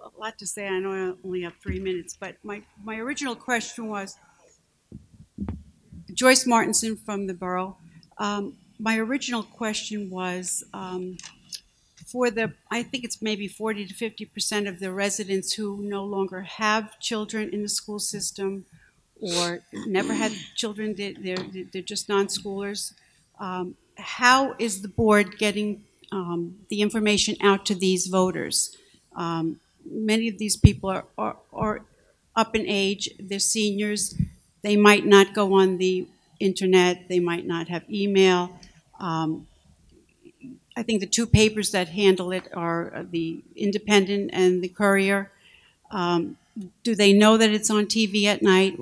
a lot to say. I know I only have three minutes, but my, my original question was Joyce Martinson from the borough. Um, my original question was um, for the, I think it's maybe 40 to 50 percent of the residents who no longer have children in the school system or never had children, they're, they're just non-schoolers. Um, how is the board getting um, the information out to these voters? Um, many of these people are, are, are up in age, they're seniors, they might not go on the internet, they might not have email. Um, I think the two papers that handle it are the Independent and the Courier. Um, do they know that it's on TV at night?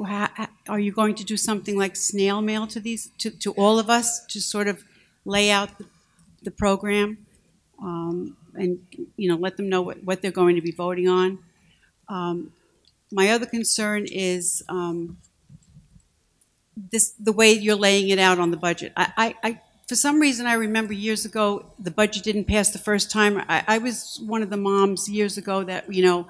Are you going to do something like snail mail to these to, to all of us to sort of lay out the, the program um, and you know let them know what, what they're going to be voting on? Um, my other concern is um, this the way you're laying it out on the budget. I, I, I, for some reason I remember years ago the budget didn't pass the first time. I, I was one of the moms years ago that you know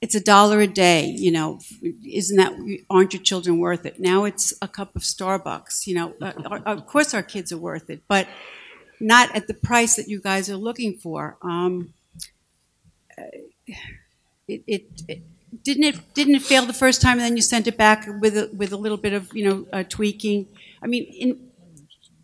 it's a dollar a day, you know, isn't that, aren't your children worth it? Now it's a cup of Starbucks, you know, uh, of course our kids are worth it, but not at the price that you guys are looking for. Um, it, it, it, didn't it didn't it fail the first time and then you sent it back with a, with a little bit of you know uh, tweaking? I mean, in,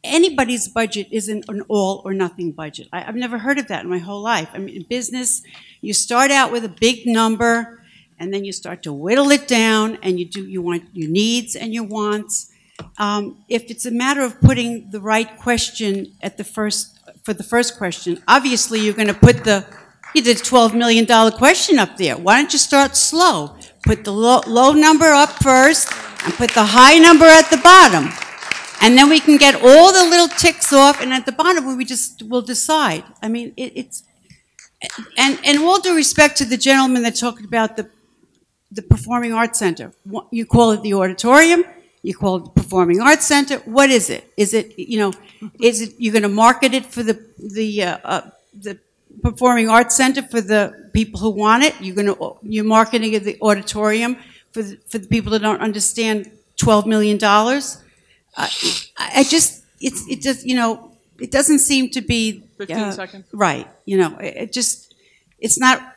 anybody's budget isn't an all or nothing budget. I, have never heard of that in my whole life. I mean, in business, you start out with a big number, and then you start to whittle it down, and you do you want your needs and your wants. Um, if it's a matter of putting the right question at the first for the first question, obviously you're going to put the you did a $12 million question up there. Why don't you start slow? Put the low, low number up first and put the high number at the bottom. And then we can get all the little ticks off, and at the bottom we just will decide. I mean, it, it's and and all due respect to the gentleman that talked about the the Performing Arts Center, you call it the auditorium, you call it the Performing Arts Center. What is it? Is it you know, is it you're going to market it for the the uh, uh, the Performing Arts Center for the people who want it? You're going to you're marketing it the auditorium for the, for the people that don't understand twelve million dollars. I, I just, it's, it just, you know, it doesn't seem to be. 15 uh, seconds. Right, you know, it, it just, it's not,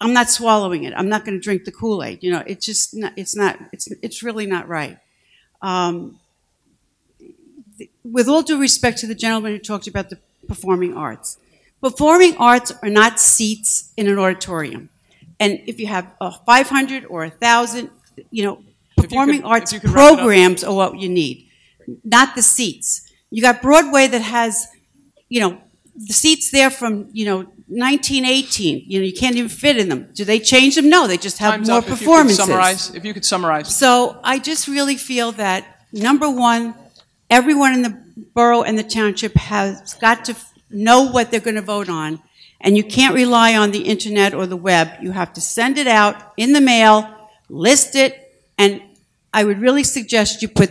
I'm not swallowing it. I'm not going to drink the Kool-Aid. You know, it's just, not, it's not, it's, it's really not right. Um, with all due respect to the gentleman who talked about the performing arts, performing arts are not seats in an auditorium. And if you have a 500 or a 1,000, you know, performing arts you could up. programs are what you need, not the seats. You got Broadway that has, you know, the seats there from, you know, 1918. You know, you can't even fit in them. Do they change them? No, they just have Time's more up. If you could performances. summarize, if you could summarize. So I just really feel that, number one, everyone in the borough and the township has got to know what they're going to vote on, and you can't rely on the internet or the web. You have to send it out in the mail, list it, and I would really suggest you put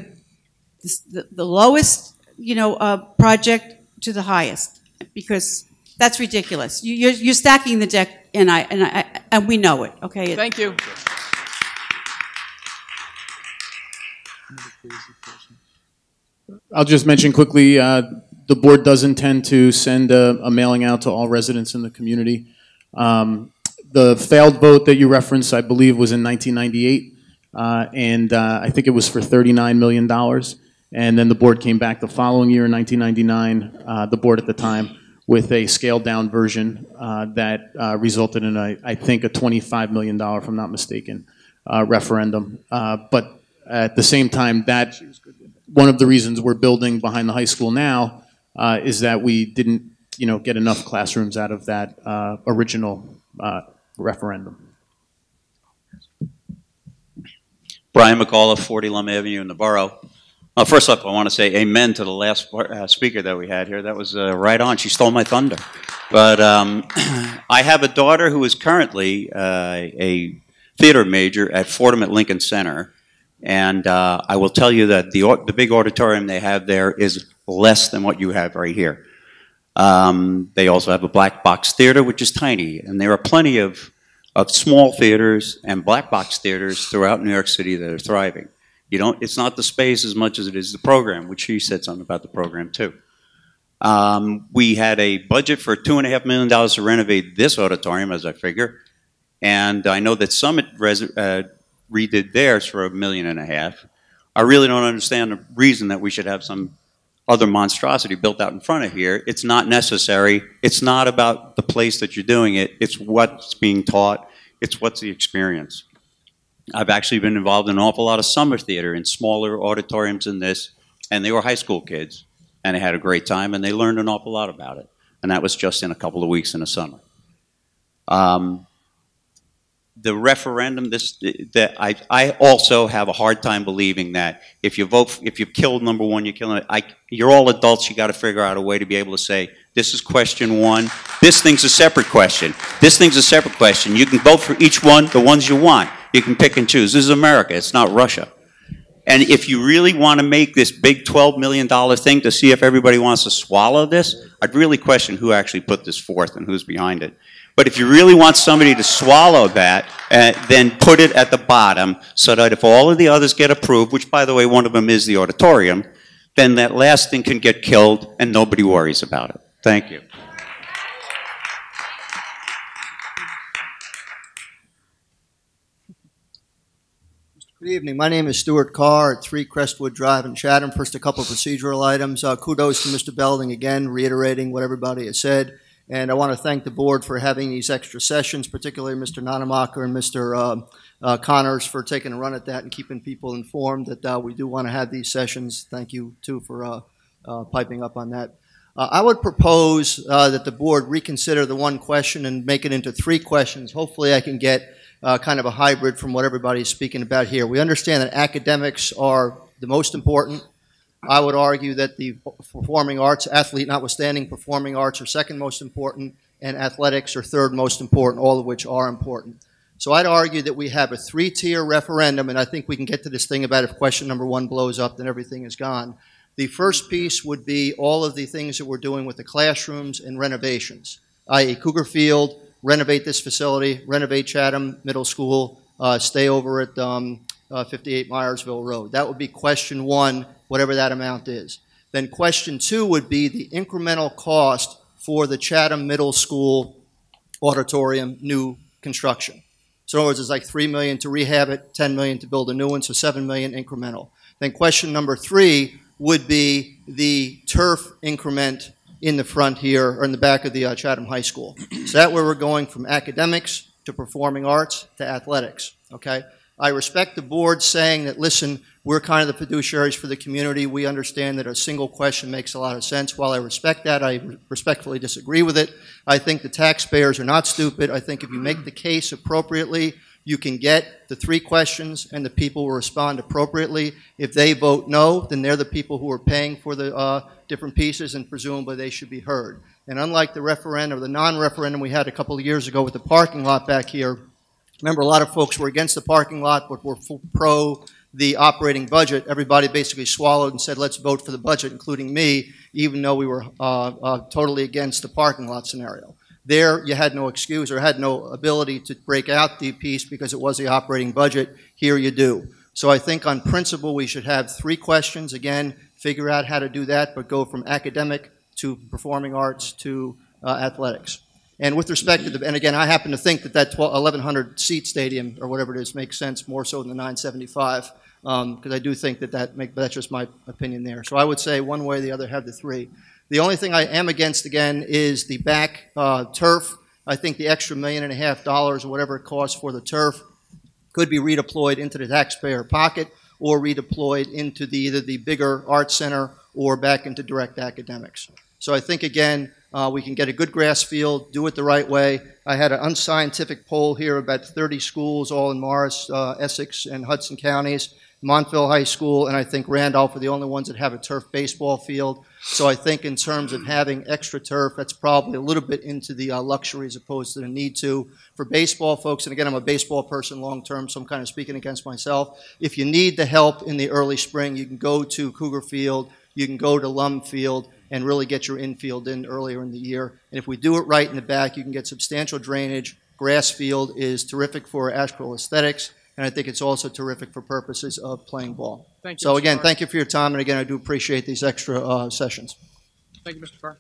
the the lowest, you know, uh, project to the highest, because that's ridiculous. You- You're you're stacking the deck, and I, and I, and we know it, okay? Thank you. I'll just mention quickly, uh, the board does intend to send a, a mailing out to all residents in the community. Um, the failed vote that you referenced, I believe, was in 1998, uh, and uh, I think it was for $39 million. And then the board came back the following year in 1999, uh, the board at the time, with a scaled down version uh, that uh, resulted in, a, I think, a $25 million, if I'm not mistaken, uh, referendum. But at the same time, that one of the reasons we're building behind the high school now is that we didn't, you know, get enough classrooms out of that original referendum. Brian McCullough, 40 Lum Avenue in the borough. Uh, first up, I want to say amen to the last uh, speaker that we had here. That was uh, right on. She stole my thunder. But um, *clears throat* I have a daughter who is currently uh, a theater major at Fordham at Lincoln Center. And uh, I will tell you that the, the big auditorium they have there is less than what you have right here. Um, they also have a black box theater, which is tiny. And there are plenty of, of small theaters and black box theaters throughout New York City that are thriving. You don't, it's not the space as much as it is the program, which she said something about the program too. Um, we had a budget for two and a half million dollars to renovate this auditorium, as I figure. And I know that Summit uh, redid theirs for a million and a half. I really don't understand the reason that we should have some other monstrosity built out in front of here. It's not necessary. It's not about the place that you're doing it. It's what's being taught. It's what's the experience. I've actually been involved in an awful lot of summer theater in smaller auditoriums than this, and they were high school kids, and they had a great time, and they learned an awful lot about it. And that was just in a couple of weeks in the summer. Um, the referendum, this, that I, I also have a hard time believing that if you vote, if you killed number one, you're killing it. I, you're all adults. You got to figure out a way to be able to say, this is question one. This thing's a separate question. This thing's a separate question. You can vote for each one, the ones you want. You can pick and choose. This is America. It's not Russia. And if you really want to make this big $12 million thing to see if everybody wants to swallow this, I'd really question who actually put this forth and who's behind it. But if you really want somebody to swallow that, uh, then put it at the bottom so that if all of the others get approved, which by the way, one of them is the auditorium, then that last thing can get killed and nobody worries about it. Thank you. Good evening. My name is Stuart Carr at 3 Crestwood Drive in Chatham. First, a couple of procedural items. Uh, kudos to Mr. Belding again, reiterating what everybody has said. And I want to thank the board for having these extra sessions, particularly Mr. Nanamacher and Mr. Uh, uh, Connors for taking a run at that and keeping people informed that uh, we do want to have these sessions. Thank you, too, for uh, uh, piping up on that. Uh, I would propose that the board reconsider the one question and make it into three questions. Hopefully, I can get uh, kind of a hybrid from what everybody's speaking about here. We understand that academics are the most important. I would argue that the performing arts, athlete notwithstanding, performing arts are second most important, and athletics are third most important, all of which are important. So I'd argue that we have a three-tier referendum, and I think we can get to this thing about if question number one blows up, then everything is gone. The first piece would be all of the things that we're doing with the classrooms and renovations, i.e. Cougar Field, renovate this facility, renovate Chatham Middle School, uh, stay over at um, uh, 58 Meyersville Road. That would be question one, whatever that amount is. Then question two would be the incremental cost for the Chatham Middle School auditorium new construction. So in other words, it's like 3 million to rehab it, 10 million to build a new one, so 7 million incremental. Then question number three would be the turf increment in the front here, or in the back of the uh, Chatham High School. So that where we're going from academics to performing arts to athletics, okay? I respect the board saying that, listen, we're kind of the fiduciaries for the community. We understand that a single question makes a lot of sense. While I respect that, I respectfully disagree with it. I think the taxpayers are not stupid. I think if you make the case appropriately, you can get the three questions and the people will respond appropriately. If they vote no, then they're the people who are paying for the uh, different pieces and presumably they should be heard. And unlike the referendum or the non-referendum we had a couple of years ago with the parking lot back here, remember a lot of folks were against the parking lot but were pro the operating budget. Everybody basically swallowed and said, let's vote for the budget, including me, even though we were uh, uh, totally against the parking lot scenario. There, you had no excuse or had no ability to break out the piece because it was the operating budget. Here you do. So I think on principle, we should have three questions. Again, figure out how to do that, but go from academic to performing arts to uh, athletics. And with respect to the, and again, I happen to think that that 12, 1,100 seat stadium or whatever it is makes sense more so than the 975, because um, I do think that that make, but that's just my opinion there. So I would say one way or the other have the three. The only thing I am against again is the back uh, turf. I think the extra million and a half dollars or whatever it costs for the turf could be redeployed into the taxpayer pocket or redeployed into the, either the bigger art center or back into direct academics. So I think, again, Uh, we can get a good grass field, do it the right way. I had an unscientific poll here about 30 schools, all in Morris, uh, Essex, and Hudson counties. Montville High School, and I think Randolph are the only ones that have a turf baseball field. So I think in terms of having extra turf, that's probably a little bit into the uh, luxury as opposed to the need to. For baseball folks, and again, I'm a baseball person long term, so I'm kind of speaking against myself. If you need the help in the early spring, you can go to Cougar Field, you can go to Lum Field, and really get your infield in earlier in the year. And if we do it right in the back, you can get substantial drainage. Grass field is terrific for Asheville aesthetics and I think it's also terrific for purposes of playing ball. Thank you, So Mr. again, Barr. thank you for your time, and again, I do appreciate these extra uh, sessions. Thank you, Mr. Farr.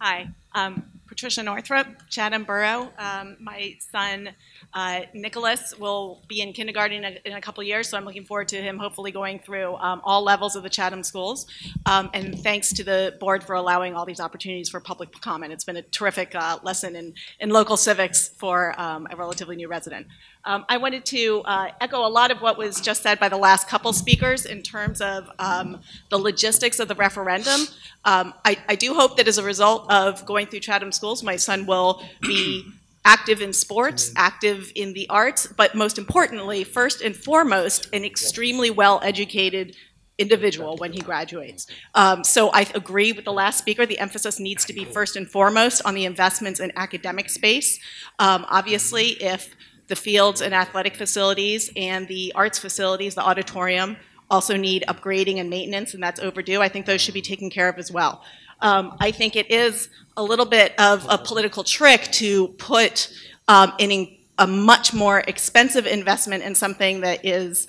Hi, um, Patricia Northrup, Chatham Borough. Um, my son uh, Nicholas will be in kindergarten in a, in a couple years, so I'm looking forward to him hopefully going through um, all levels of the Chatham schools. Um, and thanks to the board for allowing all these opportunities for public comment. It's been a terrific uh, lesson in, in local civics for um, a relatively new resident. Um, I wanted to uh, echo a lot of what was just said by the last couple speakers in terms of um, the logistics of the referendum. Um, I, I do hope that as a result of going through Chatham schools, my son will be *clears throat* active in sports, active in the arts, but most importantly, first and foremost, an extremely well-educated individual when he graduates. Um, so I agree with the last speaker. The emphasis needs to be first and foremost on the investments in academic space. Um, obviously, if the fields and athletic facilities and the arts facilities, the auditorium, also need upgrading and maintenance, and that's overdue. I think those should be taken care of as well. Um, I think it is a little bit of a political trick to put um, in a much more expensive investment in something that is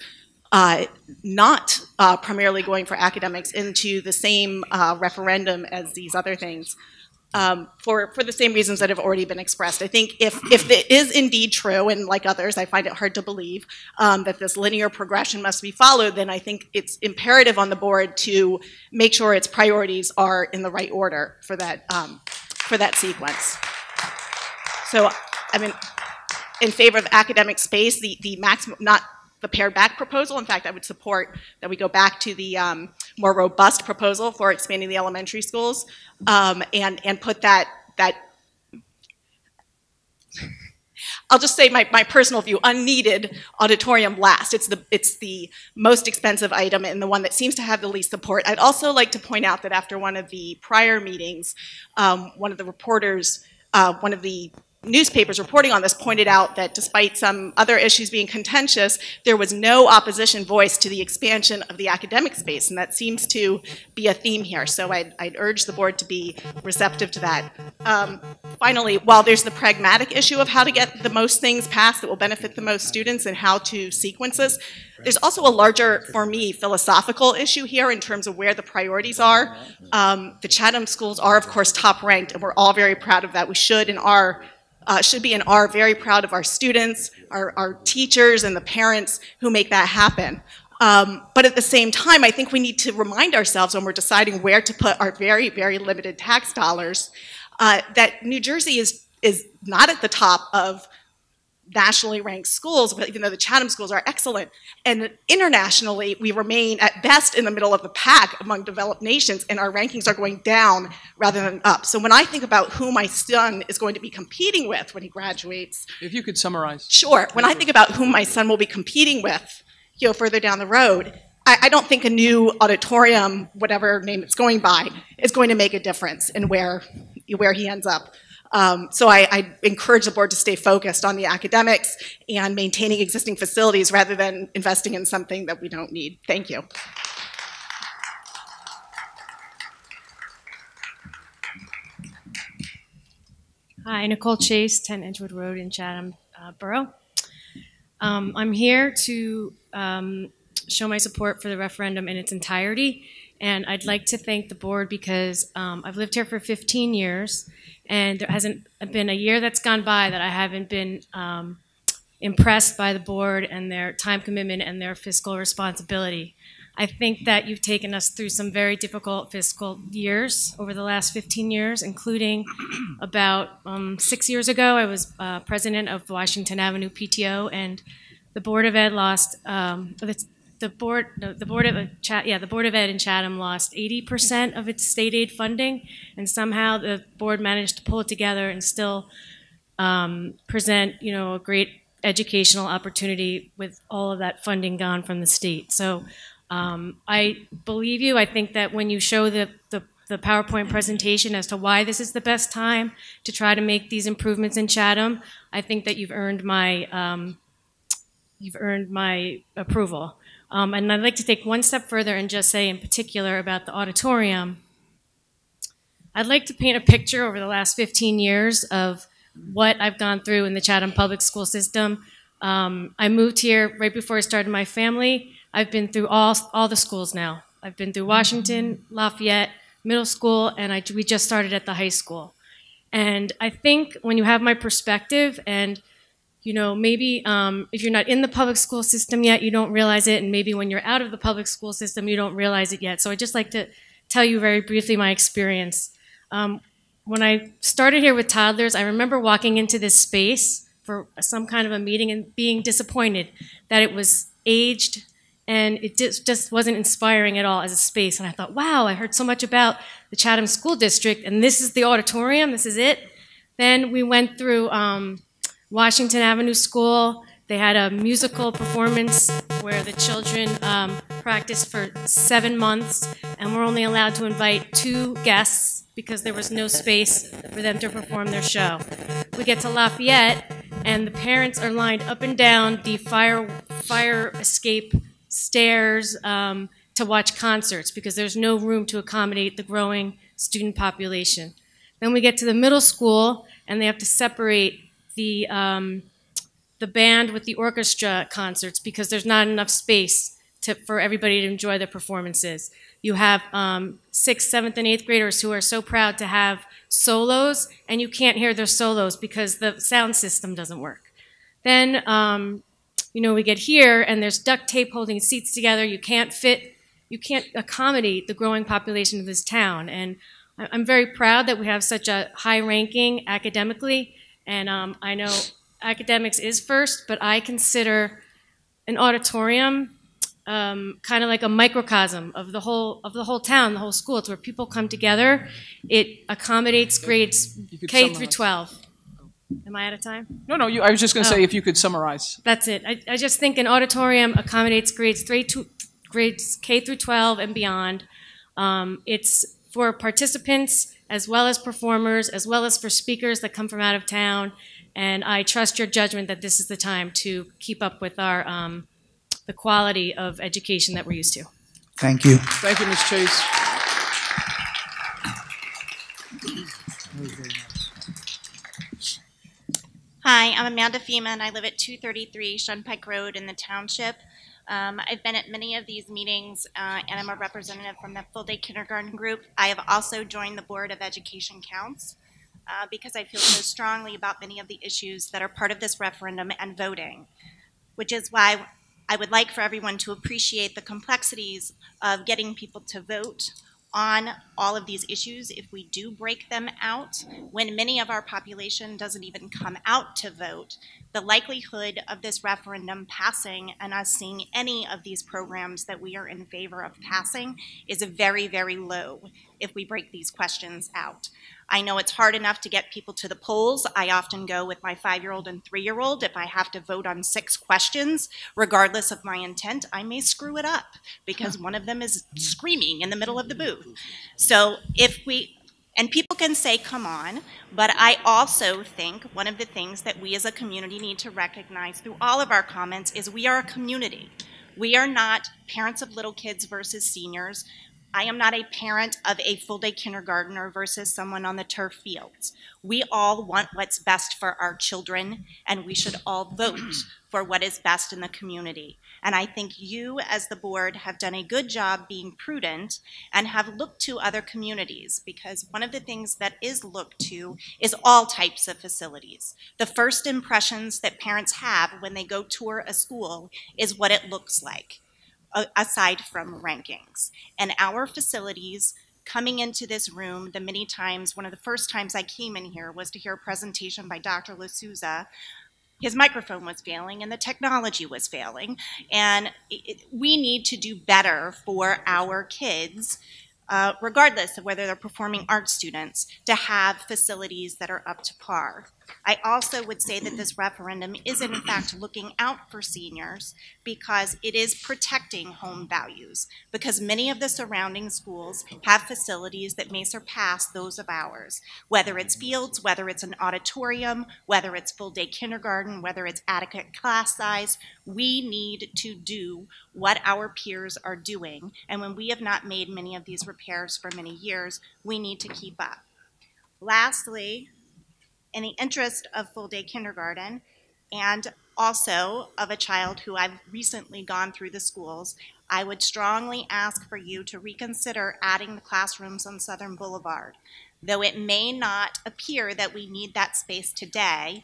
uh, not uh, primarily going for academics into the same uh, referendum as these other things um, for, for the same reasons that have already been expressed. I think if, if it is indeed true, and like others, I find it hard to believe um, that this linear progression must be followed, then I think it's imperative on the board to make sure its priorities are in the right order for that, um, for that sequence. So, I mean, in favor of academic space, the, the maximum, not the pared back proposal. In fact, I would support that we go back to the um, more robust proposal for expanding the elementary schools um, and, and put that, that I'll just say my, my personal view, unneeded auditorium last. It's the, it's the most expensive item and the one that seems to have the least support. I'd also like to point out that after one of the prior meetings, um, one of the reporters, uh, one of the newspapers reporting on this pointed out that despite some other issues being contentious, there was no opposition voice to the expansion of the academic space, and that seems to be a theme here. So I'd, I'd urge the board to be receptive to that. Um, finally, while there's the pragmatic issue of how to get the most things passed that will benefit the most students and how to sequence this, there's also a larger, for me, philosophical issue here in terms of where the priorities are. Um, the Chatham schools are, of course, top ranked, and we're all very proud of that. We should, and are, uh, should be and are very proud of our students, our, our teachers, and the parents who make that happen. Um, but at the same time, I think we need to remind ourselves when we're deciding where to put our very, very limited tax dollars uh, that New Jersey is, is not at the top of nationally ranked schools, but even though the Chatham schools are excellent. And internationally, we remain at best in the middle of the pack among developed nations, and our rankings are going down rather than up. So when I think about who my son is going to be competing with when he graduates, If you could summarize. Sure. When I think about whom my son will be competing with, you know, further down the road, I, I don't think a new auditorium, whatever name it's going by, is going to make a difference in where where he ends up. Um, so I, I encourage the board to stay focused on the academics and maintaining existing facilities rather than investing in something that we don't need. Thank you. Hi, Nicole Chase, 10 Edgewood Road in Chatham uh, Borough. Um, I'm here to um, show my support for the referendum in its entirety, and I'd like to thank the board because um, I've lived here for 15 years, and there hasn't been a year that's gone by that I haven't been um, impressed by the board and their time commitment and their fiscal responsibility. I think that you've taken us through some very difficult fiscal years over the last 15 years, including about um, six years ago, I was uh, president of Washington Avenue PTO, and the Board of Ed lost, um, the board, no, the board of uh, yeah, the board of ed in Chatham lost 80% of its state aid funding, and somehow the board managed to pull it together and still um, present, you know, a great educational opportunity with all of that funding gone from the state. So um, I believe you. I think that when you show the, the the PowerPoint presentation as to why this is the best time to try to make these improvements in Chatham, I think that you've earned my um, you've earned my approval. Um, and I'd like to take one step further and just say in particular about the auditorium. I'd like to paint a picture over the last 15 years of what I've gone through in the Chatham public school system. Um, I moved here right before I started my family. I've been through all, all the schools now. I've been through Washington, Lafayette, middle school, and I, we just started at the high school. And I think when you have my perspective and you know, maybe um, if you're not in the public school system yet, you don't realize it, and maybe when you're out of the public school system, you don't realize it yet. So I'd just like to tell you very briefly my experience. Um, when I started here with toddlers, I remember walking into this space for some kind of a meeting and being disappointed that it was aged and it just, wasn't inspiring at all as a space. And I thought, wow, I heard so much about the Chatham School District, and this is the auditorium, this is it. Then we went through um, Washington Avenue School. They had a musical performance where the children um, practiced for seven months, and we're only allowed to invite two guests because there was no space for them to perform their show. We get to Lafayette, and the parents are lined up and down the fire fire escape stairs um, to watch concerts because there's no room to accommodate the growing student population. Then we get to the middle school, and they have to separate the um, the band with the orchestra concerts because there's not enough space to, for everybody to enjoy the performances. You have um, sixth, seventh, and eighth graders who are so proud to have solos, and you can't hear their solos because the sound system doesn't work. Then um, you know, we get here and there's duct tape holding seats together. You can't fit, you can't accommodate the growing population of this town. And I'm very proud that we have such a high ranking academically. And um, I know academics is first, but I consider an auditorium um, kind of like a microcosm of the whole of the whole town, the whole school. It's where people come together. It accommodates grades K through 12. Am I out of time? No, no, you, I was just going to Oh. say if you could summarize. That's it. I, I just think an auditorium accommodates grades three to grades K through 12 and beyond. Um, it's for participants as well as performers, as well as for speakers that come from out of town. And I trust your judgment that this is the time to keep up with our um, the quality of education that we're used to. Thank you. Thank you, Ms. Chase. Hi, I'm Amanda Fema, and I live at 233 Shunpike Road in the township. Um, I've been at many of these meetings, uh, and I'm a representative from the full day kindergarten group. I have also joined the Board of Education Counts uh, because I feel so strongly about many of the issues that are part of this referendum and voting, which is why I would like for everyone to appreciate the complexities of getting people to vote on all of these issues if we do break them out when many of our population doesn't even come out to vote the likelihood of this referendum passing and us seeing any of these programs that we are in favor of passing is very very low if we break these questions out I know it's hard enough to get people to the polls. I often go with my five year old and three year old. If I have to vote on six questions, regardless of my intent, I may screw it up because one of them is screaming in the middle of the booth. So if we, and people can say, come on, but I also think one of the things that we as a community need to recognize through all of our comments is we are a community. We are not parents of little kids versus seniors. I am not a parent of a full day kindergartner versus someone on the turf fields. We all want what's best for our children, and we should all vote *clears throat* for what is best in the community. And I think you, as the board, have done a good job being prudent and have looked to other communities because one of the things that is looked to is all types of facilities. The first impressions that parents have when they go tour a school is what it looks like aside from rankings. And our facilities coming into this room, the many times, one of the first times I came in here was to hear a presentation by Dr. LaSusa his microphone was failing and the technology was failing. And it, we need to do better for our kids uh, regardless of whether they're performing arts students, to have facilities that are up to par. I also would say that this referendum is in fact looking out for seniors because it is protecting home values because many of the surrounding schools have facilities that may surpass those of ours, whether it's fields, whether it's an auditorium, whether it's full day kindergarten, whether it's adequate class size. We need to do what our peers are doing. And when we have not made many of these repairs for many years, we need to keep up. Lastly, in the interest of full day kindergarten and also of a child who I've recently gone through the schools, I would strongly ask for you to reconsider adding the classrooms on Southern Boulevard. Though it may not appear that we need that space today,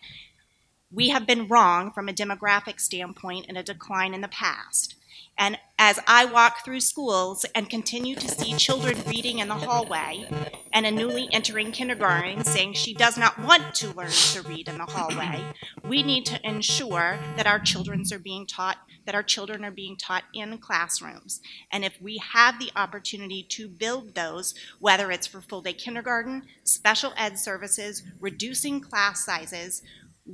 we have been wrong from a demographic standpoint in a decline in the past. And as I walk through schools and continue to see children reading in the hallway and a newly entering kindergarten saying she does not want to learn to read in the hallway, we need to ensure that our children are being taught that our children are being taught in classrooms. And if we have the opportunity to build those, whether it's for full day kindergarten, special ed services, reducing class sizes,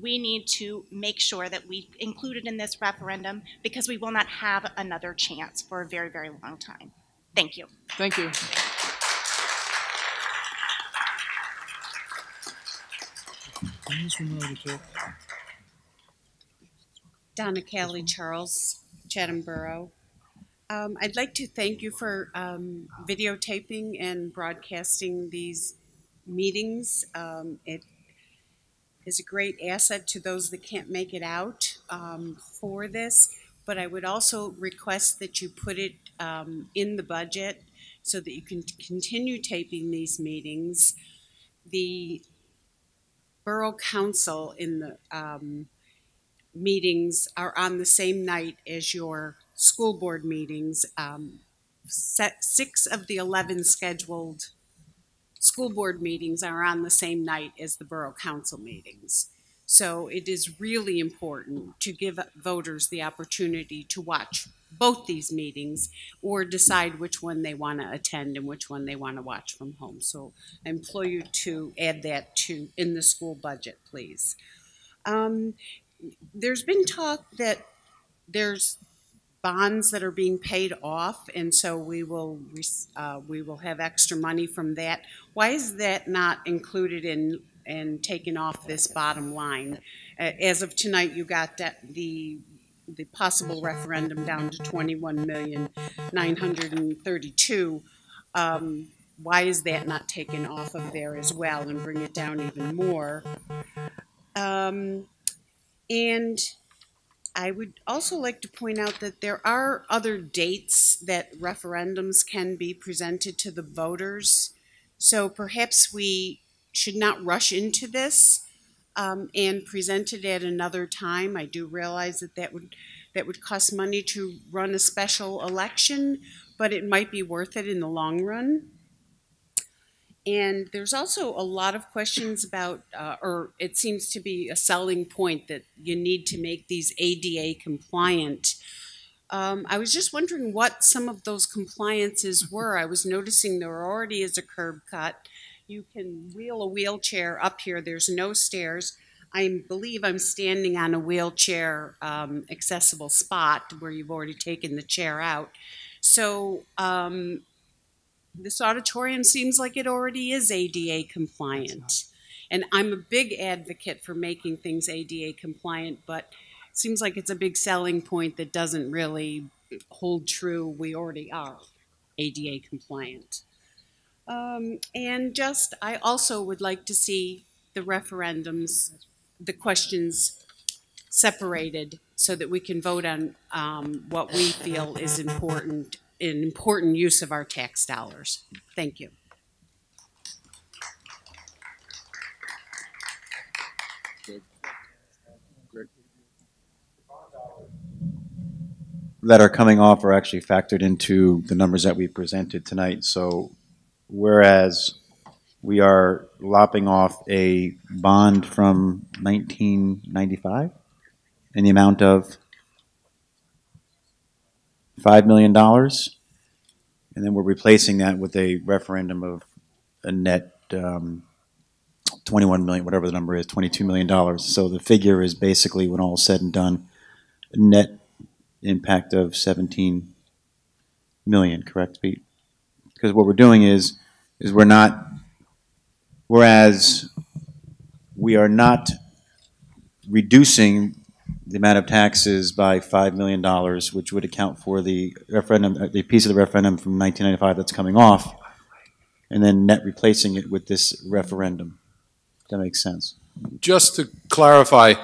we need to make sure that we include it in this referendum because we will not have another chance for a very, very long time. Thank you. Thank you. Donna Callie Charles, Chatham Borough. Um, I'd like to thank you for um, videotaping and broadcasting these meetings. Um, it is a great asset to those that can't make it out um, for this. But I would also request that you put it um, in the budget so that you can continue taping these meetings. The Borough Council in the um, meetings are on the same night as your school board meetings. Um, six of the 11 scheduled school board meetings are on the same night as the borough council meetings. So it is really important to give voters the opportunity to watch both these meetings or decide which one they want to attend and which one they want to watch from home. So I implore you to add that to in the school budget, please. Um, there's been talk that there's bonds that are being paid off, and so we will uh, we will have extra money from that. Why is that not included in and taken off this bottom line? Uh, as of tonight, you got that the the possible referendum down to twenty one million nine hundred and thirty two. Um, why is that not taken off of there as well and bring it down even more? Um, and I would also like to point out that there are other dates that referendums can be presented to the voters. So perhaps we should not rush into this um, and present it at another time. I do realize that that would that would cost money to run a special election, but it might be worth it in the long run. And there's also a lot of questions about, uh, or it seems to be a selling point that you need to make these ADA compliant. Um, I was just wondering what some of those compliances were. I was noticing there already is a curb cut. You can wheel a wheelchair up here. There's no stairs. I believe I'm standing on a wheelchair um, accessible spot where you've already taken the chair out. So um, this auditorium seems like it already is ADA compliant. And I'm a big advocate for making things ADA compliant, but it seems like it's a big selling point that doesn't really hold true. We already are ADA compliant. Um, and just, I also would like to see the referendums, the questions separated so that we can vote on um, what we feel is important an important use of our tax dollars. Thank you. that are coming off are actually factored into the numbers that we presented tonight. So whereas we are lopping off a bond from 1995, in the amount of $5 million. And then we're replacing that with a referendum of a net um, 21 million, whatever the number is, 22 million dollars. So the figure is basically, when all is said and done, net impact of 17 million, correct, Pete? Because what we're doing is, is we're not, whereas we are not reducing the amount of taxes by $5 million, which would account for the referendum, uh, the piece of the referendum from 1995 that's coming off, and then net replacing it with this referendum. That makes sense. Just to clarify,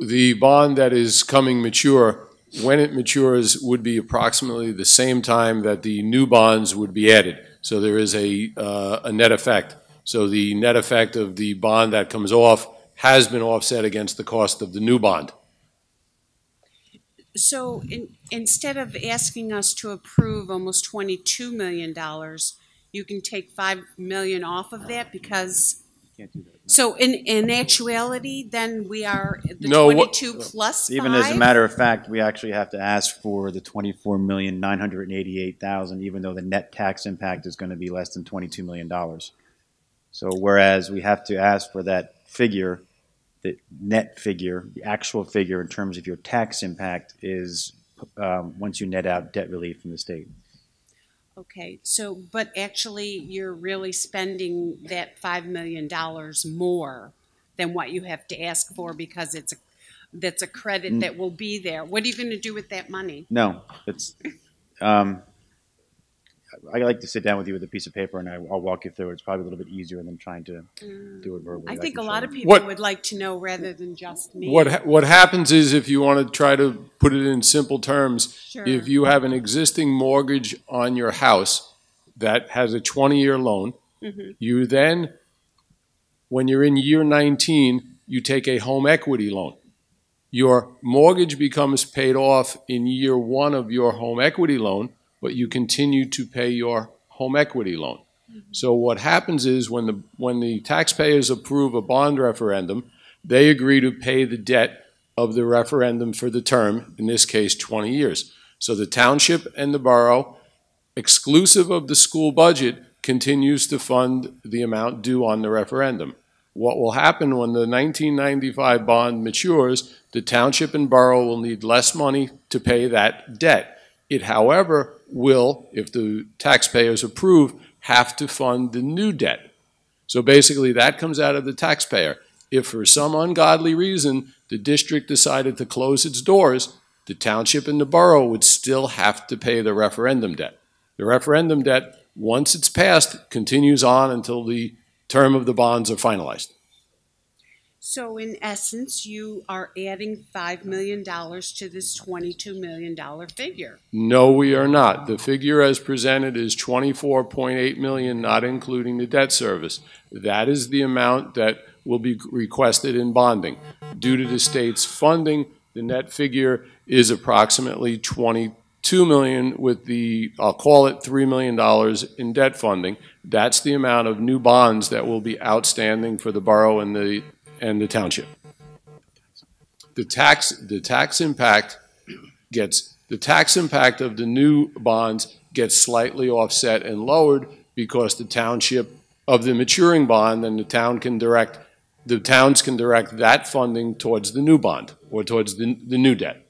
the bond that is coming mature, when it matures, would be approximately the same time that the new bonds would be added. So there is a, uh, a net effect. So the net effect of the bond that comes off has been offset against the cost of the new bond. So in, instead of asking us to approve almost twenty-two million dollars, you can take 5 million off of that because, Can't do that. so in, in actuality, then we are the No, what- twenty-two plus Even as a five? matter of fact, we actually have to ask for the twenty-four million, nine hundred and eighty-eight thousand, even though the net tax impact is gonna be less than twenty-two million dollars. So whereas we have to ask for that figure, the net figure, the actual figure in terms of your tax impact is, um, once you net out debt relief from the state. Okay, so, but actually, you're really spending that five million dollars more than what you have to ask for because it's a, that's a credit Mm. that will be there. What are you gonna do with that money? No, it's, um, I like to sit down with you with a piece of paper and I, I'll walk you through it. It's probably a little bit easier than trying to do it verbally. I think a lot of people What- would like to know rather than just me. What, ha- what happens is if you want to try to put it in simple terms, Sure. if you have an existing mortgage on your house that has a 20-year loan, Mhm. you then, when you're in year 19, you take a home equity loan. Your mortgage becomes paid off in year one of your home equity loan, but you continue to pay your home equity loan. So what happens is when the, when the taxpayers approve a bond referendum, they agree to pay the debt of the referendum for the term, in this case, 20 years. So the township and the borough, exclusive of the school budget, continues to fund the amount due on the referendum. What will happen when the 1995 bond matures, the township and borough will need less money to pay that debt. It, however, will, if the taxpayers approve, have to fund the new debt. So basically, that comes out of the taxpayer. If for some ungodly reason the district decided to close its doors, the township and the borough would still have to pay the referendum debt. The referendum debt, once it's passed, continues on until the term of the bonds are finalized. So in essence, you are adding five million dollars to this twenty-two million dollar figure. No, we are not. The figure as presented is 24.8 million, not including the debt service. That is the amount that will be requested in bonding. Due to the state's funding, the net figure is approximately 22 million with the, I'll call it $3 million in debt funding. That's the amount of new bonds that will be outstanding for the borough and the, and the township. The tax, the tax impact gets, the tax impact of the new bonds gets slightly offset and lowered because the township of the maturing bond, then the town can direct, the towns can direct that funding towards the new bond or towards the, the new debt.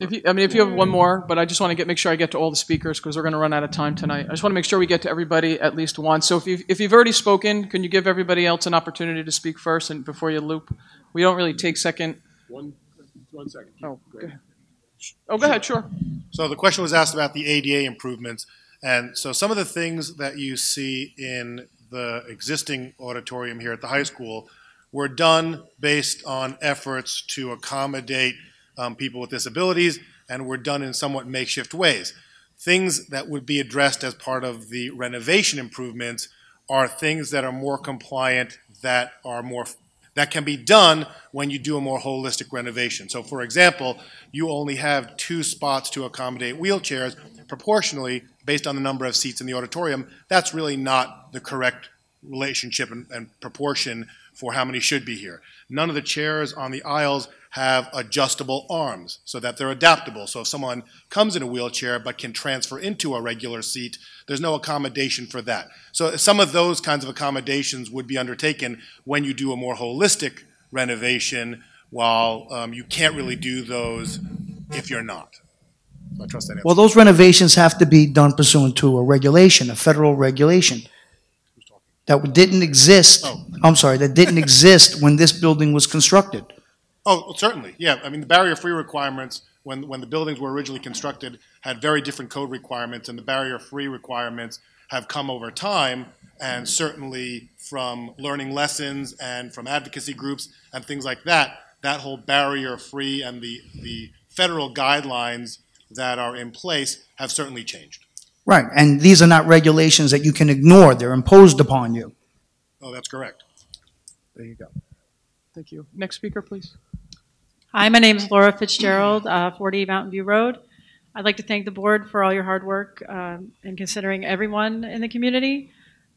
If you, I mean, if you have one more, but I just want to get, make sure I get to all the speakers because we're going to run out of time tonight. I just want to make sure we get to everybody at least once. So if you've, if you've already spoken, can you give everybody else an opportunity to speak first and before you loop? We don't really take second. One, one second. Oh, go ahead. Oh, go ahead, sure. So the question was asked about the ADA improvements, and so some of the things that you see in the existing auditorium here at the high school were done based on efforts to accommodate um, people with disabilities, and were done in somewhat makeshift ways. Things that would be addressed as part of the renovation improvements are things that are more compliant, that are more that can be done when you do a more holistic renovation. So, for example, you only have two spots to accommodate wheelchairs proportionally based on the number of seats in the auditorium. That's really not the correct relationship and, and proportion for how many should be here. None of the chairs on the aisles have adjustable arms so that they're adaptable. So if someone comes in a wheelchair but can transfer into a regular seat, there's no accommodation for that. So some of those kinds of accommodations would be undertaken when you do a more holistic renovation, while um, you can't really do those if you're not. So I trust that answers. Well, those renovations have to be done pursuant to a regulation, a federal regulation that didn't exist, Oh. I'm sorry, that didn't *laughs* exist when this building was constructed. Oh, well, certainly, yeah. I mean, the barrier-free requirements, when, when the buildings were originally constructed, had very different code requirements, and the barrier-free requirements have come over time, and certainly from learning lessons and from advocacy groups and things like that, that whole barrier-free and the, the federal guidelines that are in place have certainly changed. Right, and these are not regulations that you can ignore, they're imposed upon you. Oh, that's correct. There you go. Thank you. Next speaker, please. Hi, my name is Laura Fitzgerald, uh, 40 Mountain View Road. I'd like to thank the board for all your hard work um, in considering everyone in the community.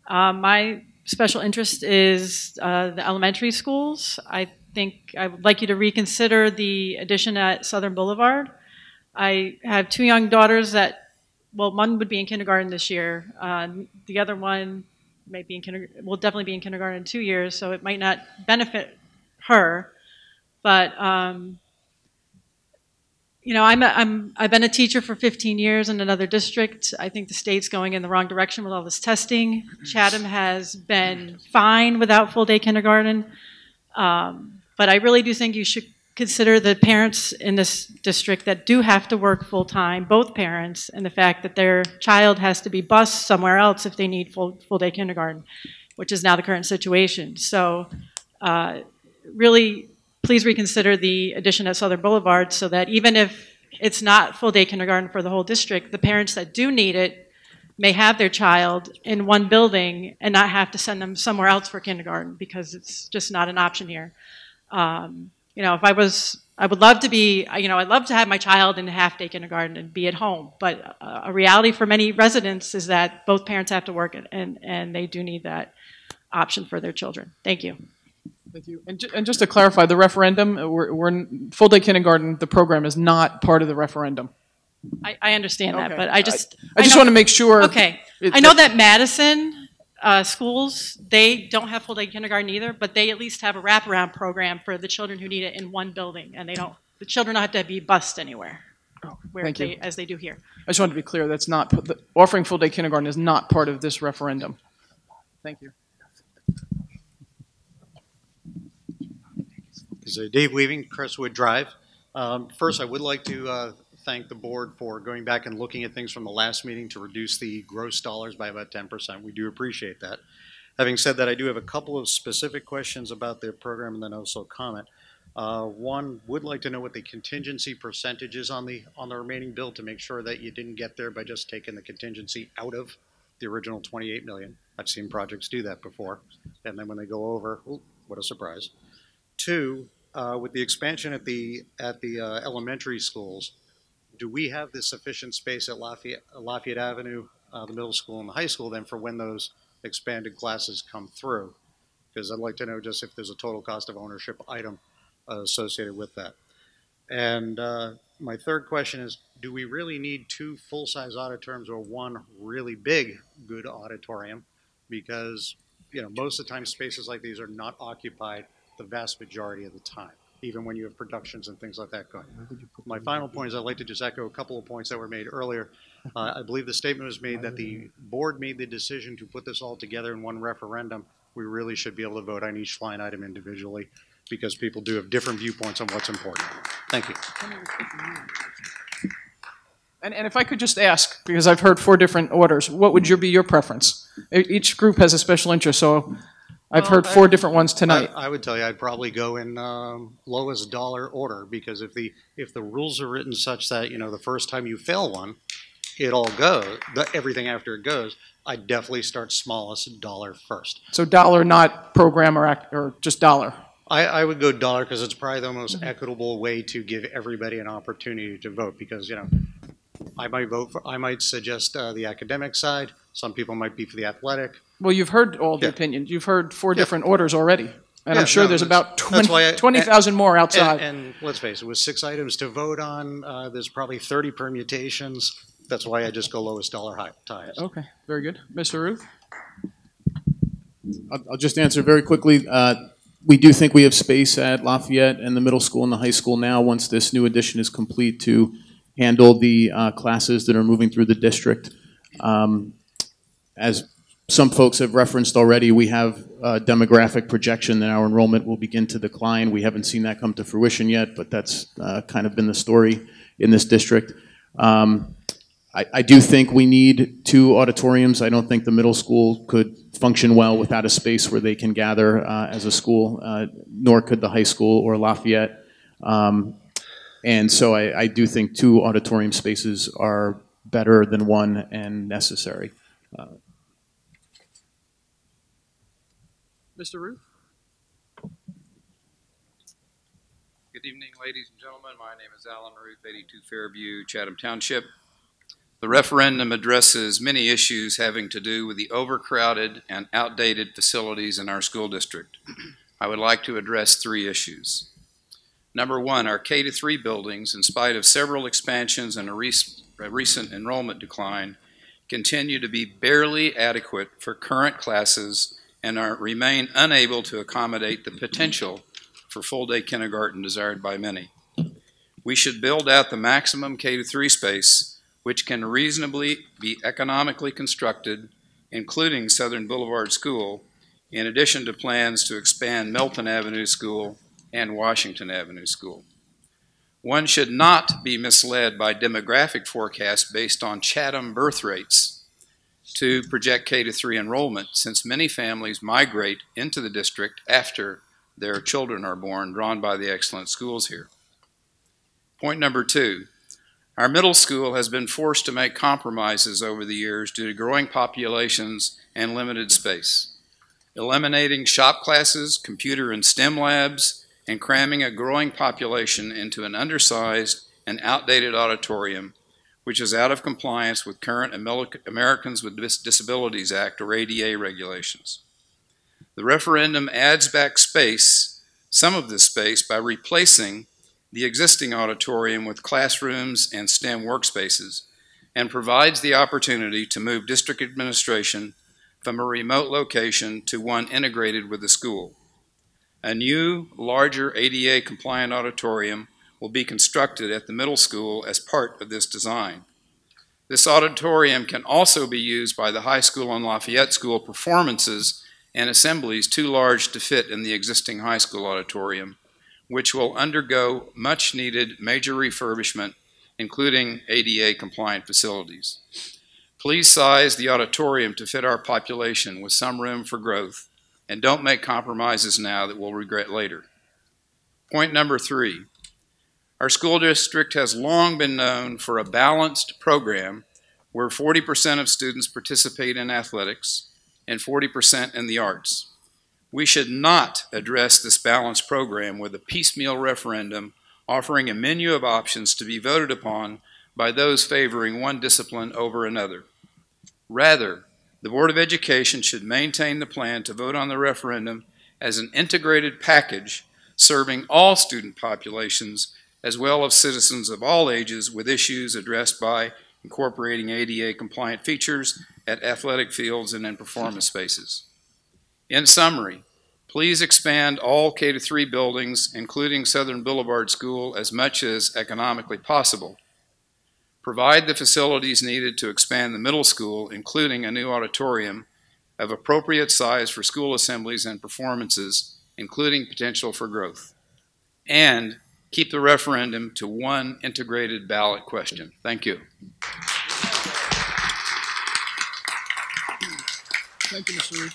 Um, my special interest is uh, the elementary schools. I think I would like you to reconsider the addition at Southern Boulevard. I have two young daughters that, well, one would be in kindergarten this year. Uh, the other one may be in kindergarten, will definitely be in kindergarten in two years, so it might not benefit her. But um, you know, I'm, a, I'm I've been a teacher for 15 years in another district. I think the state's going in the wrong direction with all this testing. Chatham has been fine without full day kindergarten, um, but I really do think you should consider the parents in this district that do have to work full time, both parents, and the fact that their child has to be bused somewhere else if they need full full day kindergarten, which is now the current situation. So, uh, really please reconsider the addition at Southern Boulevard so that even if it's not full day kindergarten for the whole district, the parents that do need it may have their child in one building and not have to send them somewhere else for kindergarten because it's just not an option here. Um, you know, if I was, I would love to be, you know, I'd love to have my child in half day kindergarten and be at home. But a reality for many residents is that both parents have to work and, and they do need that option for their children. Thank you. Thank you. And, ju- and just to clarify, the referendum, uh, we're, we're in- full day kindergarten, the program is not part of the referendum. I, I understand that, but I just. I just know- wanna make sure Okay. it- I know that Madison uh, schools, they don't have full day kindergarten either, but they at least have a wraparound program for the children who need it in one building. And they don't, the children don't have to be bused anywhere. Where Oh, thank you. as they do here. I just wanted to be clear, that's not, the- offering full day kindergarten is not part of this referendum. Thank you. Is Dave Weaving, Crestwood Drive. Um, First, I would like to uh, thank the board for going back and looking at things from the last meeting to reduce the gross dollars by about 10%. We do appreciate that. Having said that, I do have a couple of specific questions about the program and then also a comment. Uh, One, would like to know what the contingency percentage is on the, on the remaining bill to make sure that you didn't get there by just taking the contingency out of the original 28 million. I've seen projects do that before, and then when they go over, ooh, what a surprise. Two, uh, with the expansion at the, at the uh, elementary schools, do we have the sufficient space at Lafayette, Lafayette Avenue, uh, the middle school and the high school then for when those expanded classes come through? Because I'd like to know just if there's a total cost of ownership item associated with that. And uh, my third question is, do we really need two full-size auditoriums or one really big, good auditorium? Because, you know, most of the time spaces like these are not occupied the vast majority of the time, even when you have productions and things like that going. My final point is I'd like to just echo a couple of points that were made earlier. *laughs* Uh, I believe the statement was made that the board made the decision to put this all together in one referendum. We really should be able to vote on each line item individually because people do have different viewpoints on what's important. Thank you. And, and if I could just ask, because I've heard four different orders, what would your, be your preference? Each group has a special interest, so I've heard four I- different ones tonight. I, I would tell you I'd probably go in um, lowest dollar order because if the if the rules are written such that you know the first time you fail one, it all goes. The, everything after it goes. I'd definitely start smallest dollar first. So dollar, not program or, act- or just dollar. I, I would go dollar because it's probably the most Mm-hmm. equitable way to give everybody an opportunity to vote. Because you know, I might vote for. I might suggest uh, the academic side. Some people might be for the athletic. Well, you've heard all the Yeah. opinions. You've heard four different orders already. And Yeah, I'm sure no, there's that's- about that's why I- 20 20,000 more and- outside. And, let's face it, with six items to vote on, uh, there's probably 30 permutations. That's why I just go lowest dollar high, highest. Okay, very good. Mr. Ruth? I'll, I'll just answer very quickly. Uh, we do think we have space at Lafayette and the middle school and the high school now, once this new addition is complete, to handle the uh, classes that are moving through the district. Um, as some folks have referenced already, we have a demographic projection that our enrollment will begin to decline. We haven't seen that come to fruition yet, but that's uh, kind of been the story in this district. Um, I, I do think we need two auditoriums. I don't think the middle school could function well without a space where they can gather uh, as a school, uh, nor could the high school or Lafayette. Um, and so I, I do think two auditorium spaces are better than one and necessary. Uh, Mr. Ruth? Good evening, ladies and gentlemen. My name is Alan Ruth, 82 Fairview, Chatham Township. The referendum addresses many issues having to do with the overcrowded and outdated facilities in our school district. I would like to address three issues. Number one, our K to 3 buildings, in spite of several expansions and a, rec- a recent enrollment decline, continue to be barely adequate for current classes and are, remain unable to accommodate the potential for full-day kindergarten desired by many. We should build out the maximum K 3 space, which can reasonably be economically constructed, including Southern Boulevard School, in addition to plans to expand Milton Avenue School and Washington Avenue School. One should not be misled by demographic forecasts based on Chatham birth rates to project K to 3 enrollment, since many families migrate into the district after their children are born, drawn by the excellent schools here. Point number two our middle school has been forced to make compromises over the years due to growing populations and limited space. Eliminating shop classes, computer and STEM labs, and cramming a growing population into an undersized and outdated auditorium, which is out of compliance with current Americans with Disabilities Act or ADA regulations. The referendum adds back space, some of this space, by replacing the existing auditorium with classrooms and STEM workspaces, and provides the opportunity to move district administration from a remote location to one integrated with the school. A new, larger ADA compliant auditorium will be constructed at the middle school as part of this design. This auditorium can also be used by the high school and Lafayette School performances and assemblies too large to fit in the existing high school auditorium, which will undergo much needed major refurbishment, including ADA compliant facilities. Please size the auditorium to fit our population with some room for growth, and don't make compromises now that we'll regret later. Point number three our school district has long been known for a balanced program where 40% of students participate in athletics and 40% in the arts. We should not address this balanced program with a piecemeal referendum offering a menu of options to be voted upon by those favoring one discipline over another. Rather, the Board of Education should maintain the plan to vote on the referendum as an integrated package serving all student populations as well as citizens of all ages with issues addressed by incorporating ADA compliant features at athletic fields and in performance spaces. In summary, please expand all K 3 buildings, including Southern Boulevard School, as much as economically possible. Provide the facilities needed to expand the middle school, including a new auditorium of appropriate size for school assemblies and performances, including potential for growth. And keep the referendum to one integrated ballot question. Thank you. Thank you, Mr. Reed.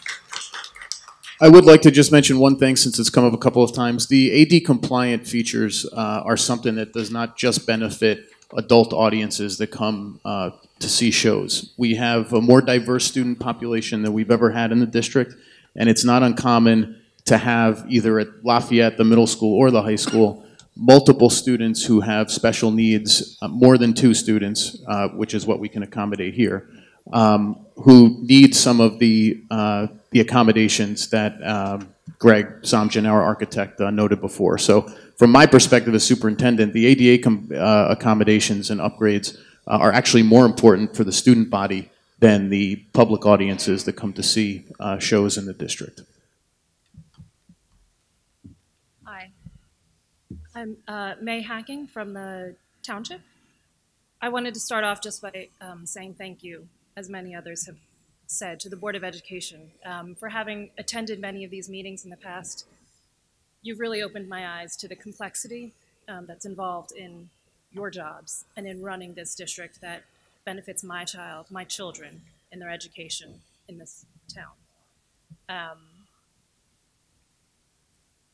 I would like to just mention one thing since it's come up a couple of times. The ADA compliant features uh, are something that does not just benefit adult audiences that come uh, to see shows. We have a more diverse student population than we've ever had in the district, and it's not uncommon to have either at Lafayette, the middle school, or the high school, multiple students who have special needs, uh, more than two students, uh, which is what we can accommodate here, um, who need some of the uh, the accommodations that um, Greg Somjan, our architect, uh, noted before. So from my perspective as superintendent, the ADA uh, accommodations and upgrades uh, are actually more important for the student body than the public audiences that come to see shows in the district. Hi. I'm uh, May Hacking from the township. I wanted to start off just by um, saying thank you, as many others have said, to the Board of Education um, for having attended many of these meetings in the past. You've really opened my eyes to the complexity um, that's involved in your jobs and in running this district that benefits my child, my children, in their education in this town. Um,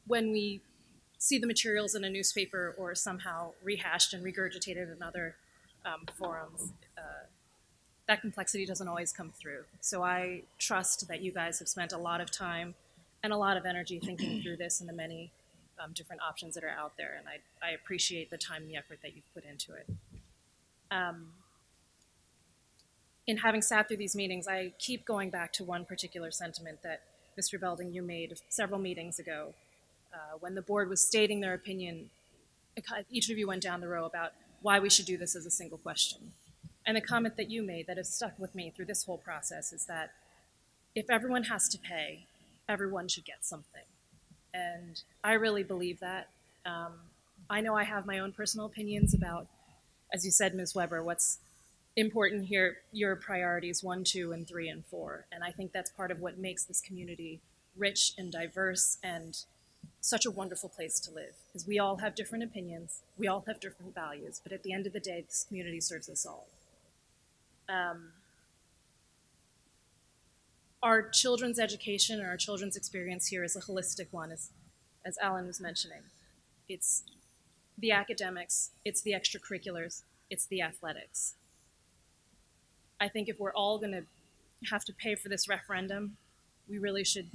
when we see the materials in a newspaper or somehow rehashed and regurgitated in other um, forums, uh, that complexity doesn't always come through. So I trust that you guys have spent a lot of time and a lot of energy thinking through this and the many um, different options that are out there, and I, I appreciate the time and the effort that you've put into it. Um, in having sat through these meetings, I keep going back to one particular sentiment that Mr. Belding, you made several meetings ago uh, when the board was stating their opinion. Each of you went down the row about why we should do this as a single question. And the comment that you made that has stuck with me through this whole process is that if everyone has to pay, everyone should get something. And I really believe that. Um, I know I have my own personal opinions about, as you said, Ms. Weber, what's important here, your priorities one, two, and three, and four. And I think that's part of what makes this community rich and diverse and such a wonderful place to live. Because we all have different opinions, we all have different values, but at the end of the day, this community serves us all. Um, our children's education and our children's experience here is a holistic one, as, as Alan was mentioning. It's the academics, it's the extracurriculars, it's the athletics. I think if we're all going to have to pay for this referendum, we really should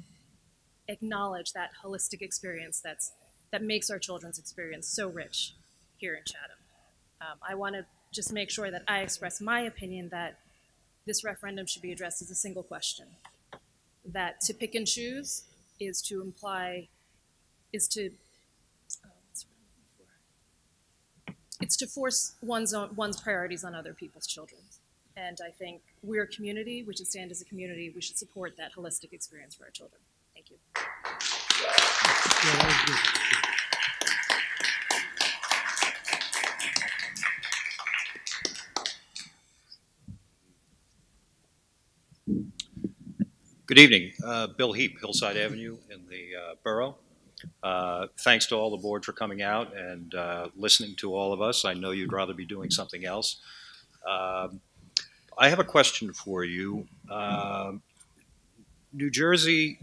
acknowledge that holistic experience that's, that makes our children's experience so rich here in Chatham. Um, I want to just make sure that I express my opinion that this referendum should be addressed as a single question. That to pick and choose is to imply, is to, oh, it's to force one's, own, one's priorities on other people's children. And I think we're a community, we should stand as a community, we should support that holistic experience for our children. Thank you. Good evening. Uh, Bill Heap, Hillside Avenue in the uh, borough. Uh, thanks to all the board for coming out and uh, listening to all of us. I know you'd rather be doing something else. Um, I have a question for you. Um, New Jersey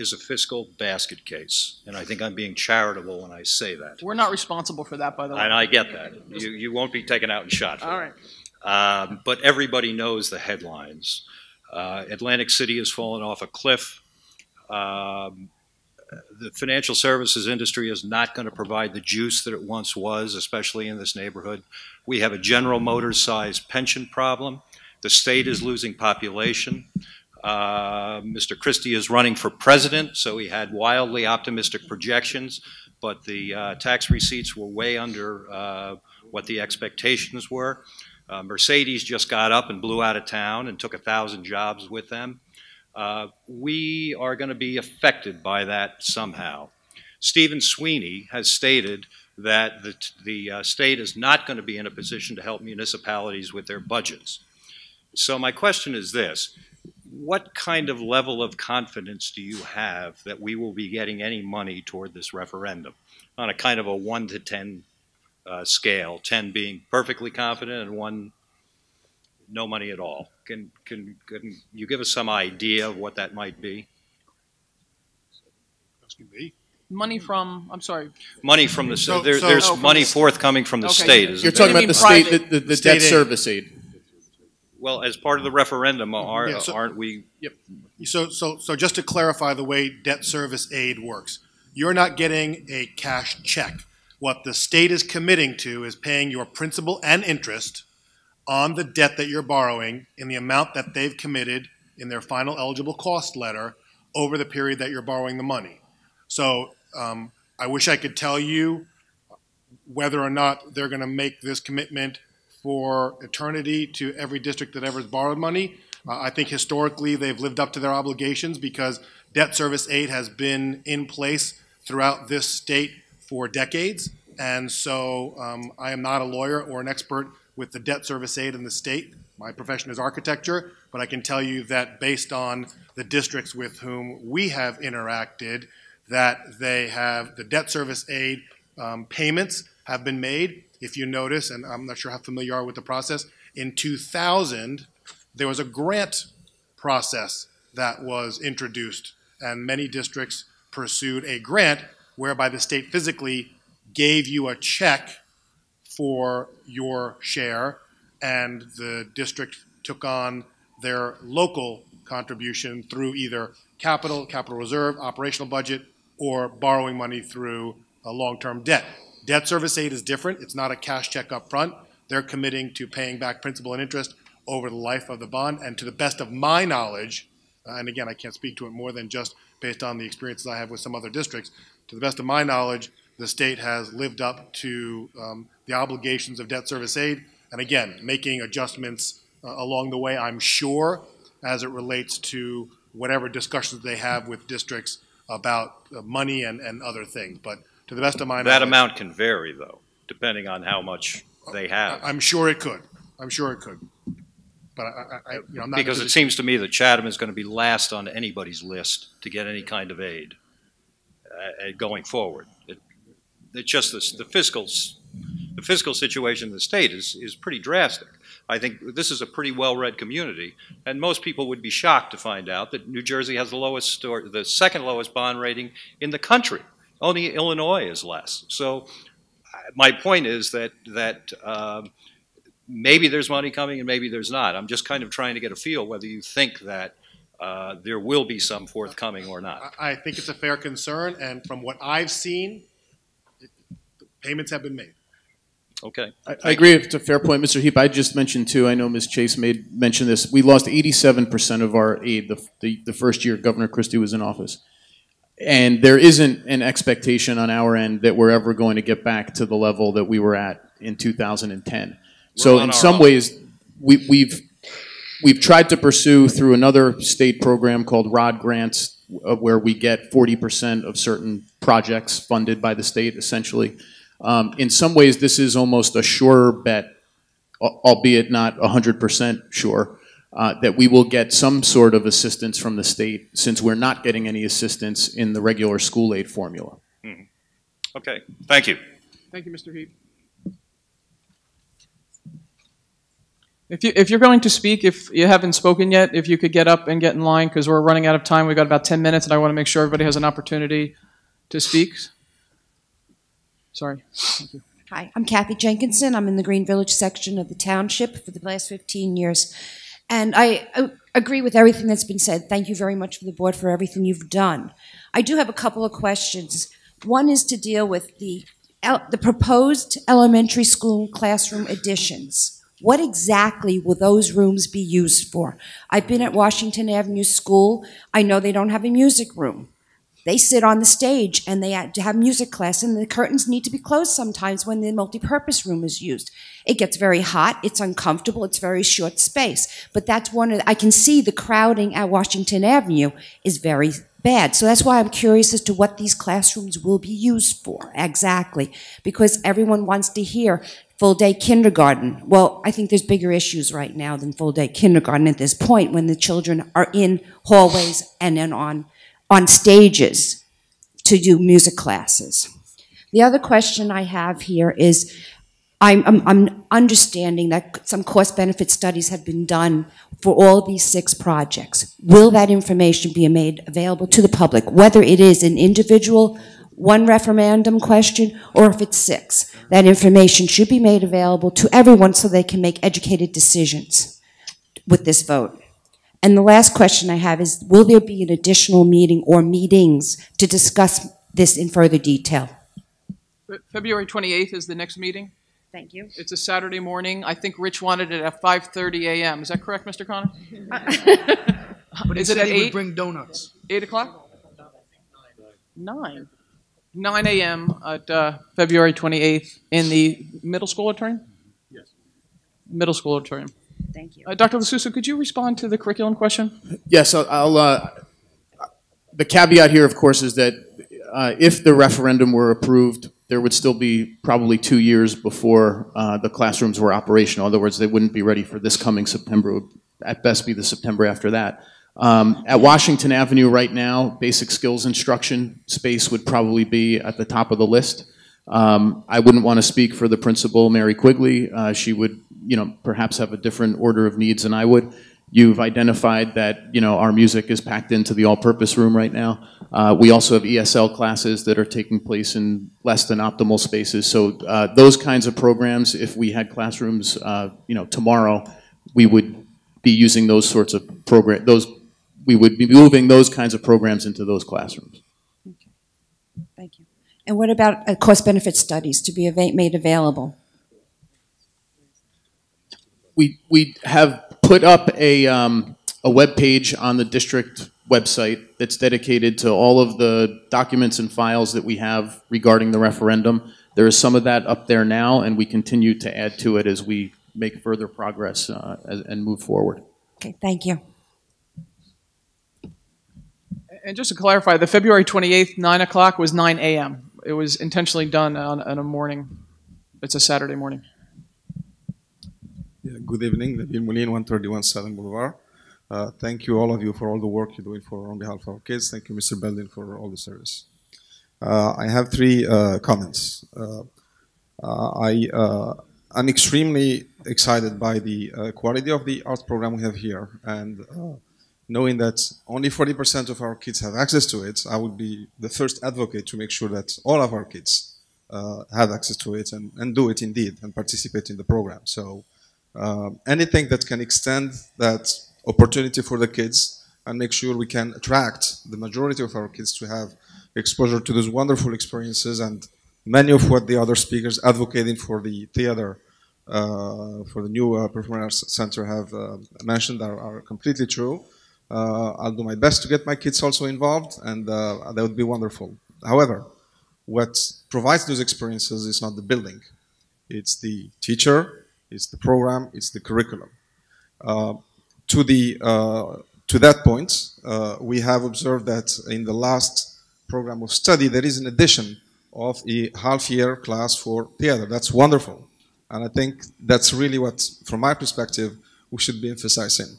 is a fiscal basket case, and I think I'm being charitable when I say that. We're not responsible for that, by the way. And I get that. You, you won't be taken out and shot for All that. Um, but everybody knows the headlines. Uh, Atlantic City has fallen off a cliff. Um, the financial services industry is not going to provide the juice that it once was, especially in this neighborhood. We have a General Motors sized pension problem. The state is losing population. Uh, Mr. Christie is running for president, so he had wildly optimistic projections, but the uh, tax receipts were way under uh, what the expectations were. Uh, Mercedes just got up and blew out of town and took a thousand jobs with them. Uh, we are going to be affected by that somehow. Stephen Sweeney has stated that the, the uh, state is not going to be in a position to help municipalities with their budgets. So my question is this. What kind of level of confidence do you have that we will be getting any money toward this referendum on a kind of a 1 to 10 uh, scale, 10 being perfectly confident and 1 no money at all? Can, can, can you give us some idea of what that might be? Money from, I'm sorry. Money from the, So- there, so- there's Oh, from money the- forthcoming from the Okay. state, You're talking about the state, the, the, the State debt aid. service aid. Well, as part of the referendum, are, Yeah, so- aren't we? Yep. So, so, so just to clarify the way debt service aid works, you're not getting a cash check. What the state is committing to is paying your principal and interest on the debt that you're borrowing in the amount that they've committed in their final eligible cost letter over the period that you're borrowing the money. So um, I wish I could tell you whether or not they're going to make this commitment for eternity to every district that ever has borrowed money. Uh, I think historically they've lived up to their obligations because debt service aid has been in place throughout this state for decades. And so um, I am not a lawyer or an expert with the debt service aid in the state. My profession is architecture, but I can tell you that based on the districts with whom we have interacted, that they have the debt service aid um, payments have been made. If you notice, and I'm not sure how familiar you are with the process, in 2000, there was a grant process that was introduced, and many districts pursued a grant whereby the state physically gave you a check for your share, and the district took on their local contribution through either capital, capital reserve, operational budget, or borrowing money through a long-term debt. Debt service aid is different. It's not a cash check up front. They're committing to paying back principal and interest over the life of the bond. And to the best of my knowledge, uh, and again, I can't speak to it more than just based on the experiences I have with some other districts, to the best of my knowledge, the state has lived up to um, the obligations of debt service aid. And again, making adjustments uh, along the way, I'm sure, as it relates to whatever discussions they have with districts about uh, money and, and other things. But to the best of my knowledge. That amount can vary, though, depending on how much they have. I'm sure it could. I'm sure it could. But I, I, I you know, I'm not Because it seems to me that Chatham is going to be last on anybody's list to get any kind of aid uh, uh, going forward. It, it's just this, the fiscal, the fiscal situation in the state is, is pretty drastic. I think this is a pretty well-read community, and most people would be shocked to find out that New Jersey has the lowest, or the second lowest bond rating in the country. Only Illinois is less. So my point is that, that um, maybe there's money coming and maybe there's not. I'm just kind of trying to get a feel whether you think that uh, there will be some forthcoming or not. I I think it's a fair concern, and from what I've seen, it- payments have been made. Okay. I, I agree. It's a fair point, Mr. Heap. I just mentioned too. I know Ms. Chase made mention this. We lost 87% of our aid the, the, the first year Governor Christie was in office, and there isn't an expectation on our end that we're ever going to get back to the level that we were at in 2010. so in some own. ways, we, we've we've tried to pursue through another state program called ROD grants, uh, where we get 40% of certain projects funded by the state, essentially. Um, in some ways, this is almost a surer bet, albeit not 100% sure, uh, that we will get some sort of assistance from the state since we're not getting any assistance in the regular school aid formula. Mhm. Okay, thank you. Thank you, Mr. Heap. If, you, if you're going to speak, if you haven't spoken yet, if you could get up and get in line, because we're running out of time. We've got about 10 minutes, and I want to make sure everybody has an opportunity to speak. Sorry. Thank you. Hi, I'm Kathy Jenkinson. I'm in the Green Village section of the township for the last 15 years. And I uh, agree with everything that's been said. Thank you very much for the board for everything you've done. I do have a couple of questions. One is to deal with the, the proposed elementary school classroom additions. What exactly will those rooms be used for? I've been at Washington Avenue School. I know they don't have a music room. They sit on the stage and they ha- have music class, and the curtains need to be closed sometimes when the multipurpose room is used. It gets very hot, it's uncomfortable, it's very short space. But that's one of the, I can see the crowding at Washington Avenue is very bad. So that's why I'm curious as to what these classrooms will be used for exactly, because everyone wants to hear full day kindergarten. Well, I think there's bigger issues right now than full day kindergarten at this point when the children are in hallways and then on on stages to do music classes. The other question I have here is I'm, I'm, I'm understanding that some cost benefit studies have been done for all these six projects. Will that information be made available to the public, whether it is an individual one referendum question or if it's six? That information should be made available to everyone so they can make educated decisions with this vote. And the last question I have is, will there be an additional meeting or meetings to discuss this in further detail? February 28th is the next meeting. Thank you. It's a Saturday morning. I think Rich wanted it at 5:30 a.m. Is that correct, Mr. Connor? *laughs* But Is it said at 8? bring donuts. 8 o'clock? Nine. 9 a.m. at uh, February 28th in the middle school auditorium? Yes. Middle school auditorium. Thank you. Uh, Dr. LaSusa, could you respond to the curriculum question? Yes, I'll, I'll uh, the caveat here, of course, is that uh, if the referendum were approved, there would still be probably two years before uh, the classrooms were operational. In other words, they wouldn't be ready for this coming September. It would at best be the September after that. Um, at Washington Avenue right now, basic skills instruction space would probably be at the top of the list. Um, I wouldn't want to speak for the principal, Mary Quigley. Uh, she would, you know, perhaps have a different order of needs than I would. You've identified that, you know, our music is packed into the all-purpose room right now. Uh, we also have ESL classes that are taking place in less than optimal spaces. So uh, those kinds of programs, if we had classrooms, uh, you know, tomorrow, we would be using those sorts of program, those we would be moving those kinds of programs into those classrooms. Thank you. And what about uh, cost-benefit studies to be ava- made available? We, we have put up a, um, a web page on the district website that's dedicated to all of the documents and files that we have regarding the referendum. There is some of that up there now, and we continue to add to it as we make further progress uh, as, and move forward. Okay, thank you. And just to clarify, the February 28th, 9 o'clock was 9 a.m. It was intentionally done on, on a morning. It's a Saturday morning. Yeah, good evening, Nabil Moulin, 131 Southern Boulevard. Uh, thank you, all of you, for all the work you're doing for on behalf of our kids. Thank you, Mr. Belden, for all the service. Uh, I have three uh, comments. Uh, uh, I, uh, I'm extremely excited by the quality of the arts program we have here, and knowing that only 40% of our kids have access to it, I would be the first advocate to make sure that all of our kids uh, have access to it and, and do it indeed and participate in the program. So uh, anything that can extend that opportunity for the kids and make sure we can attract the majority of our kids to have exposure to those wonderful experiences and many of what the other speakers advocating for the theater uh, for the new uh, Center have uh, mentioned are, are completely true. Uh, I'll do my best to get my kids also involved, and uh, that would be wonderful. However, what provides those experiences is not the building. It's the teacher, it's the program, it's the curriculum. Uh, to, the, uh, to that point, uh, we have observed that in the last program of study, there is an addition of a half-year class for theater. That's wonderful. And I think that's really what, from my perspective, we should be emphasizing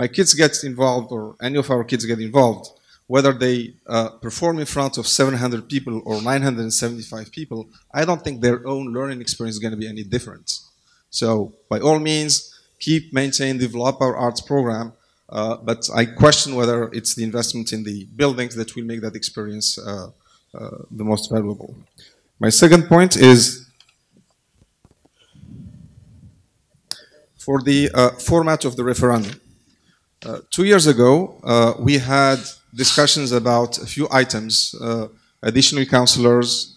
my kids get involved, or any of our kids get involved, whether they uh, perform in front of 700 people or 975 people, I don't think their own learning experience is going to be any different. So, by all means, keep, maintain, develop our arts program, uh, but I question whether it's the investment in the buildings that will make that experience uh, uh the most valuable. My second point is for the uh, format of the referendum. Uh, two years ago, uh, we had discussions about a few items, additional counselors,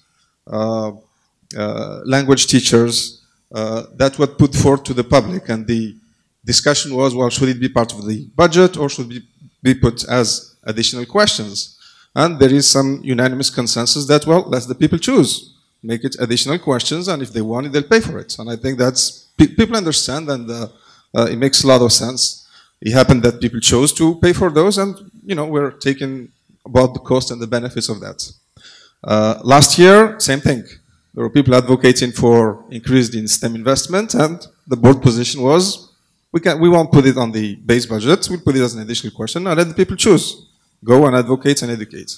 language teachers, Uh, that was put forth to the public. And the discussion was, well, should it be part of the budget or should it be put as additional questions? And there is some unanimous consensus that, well, let the people choose. Make it additional questions, and if they want it, they'll pay for it. And I think that's, pe people understand, and uh, uh, it makes a lot of sense it happened that people chose to pay for those, and you know we're taking about the cost and the benefits of that. Uh, last year, same thing. There were people advocating for increased in STEM investment, and the board position was we can we won't put it on the base budget. We'll put it as an additional question and let the people choose. Go and advocate and educate.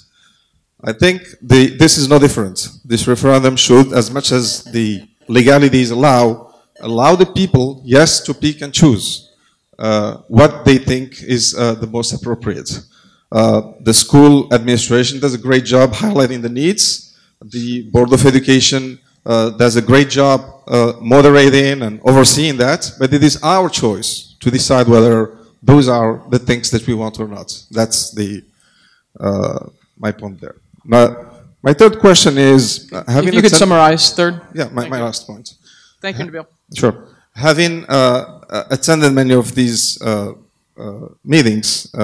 I think the, this is no different. This referendum should, as much as the legalities allow, allow the people, yes, to pick and choose uh, what they think is uh, the most appropriate. Uh, the school administration does a great job highlighting the needs. The Board of Education uh, does a great job uh, moderating and overseeing that, but it is our choice to decide whether those are the things that we want or not. That's the my point there. My, my third question is having. If you could summarize third. Yeah, my, my last point. Thank you, Nabil. Sure having uh, uh, attended many of these uh, meetings,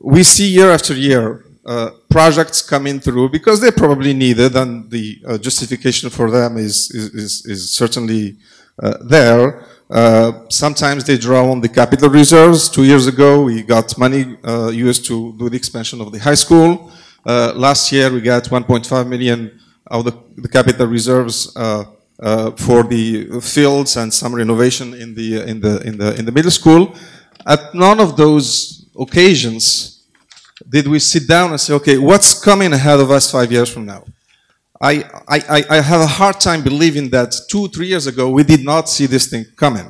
we see year after year uh, projects coming through because they're probably needed and the uh, justification for them is, is, is, is certainly uh, there. Uh, sometimes they draw on the capital reserves. Two years ago, we got money uh, used to do the expansion of the high school. Uh, last year, we got 1.5 million of the, the capital reserves uh, uh, for the fields and some renovation in the in the in the in the middle school. At none of those occasions did we sit down and say, okay, what's coming ahead of us five years from now? I, I, I have a hard time believing that two, three years ago, we did not see this thing coming.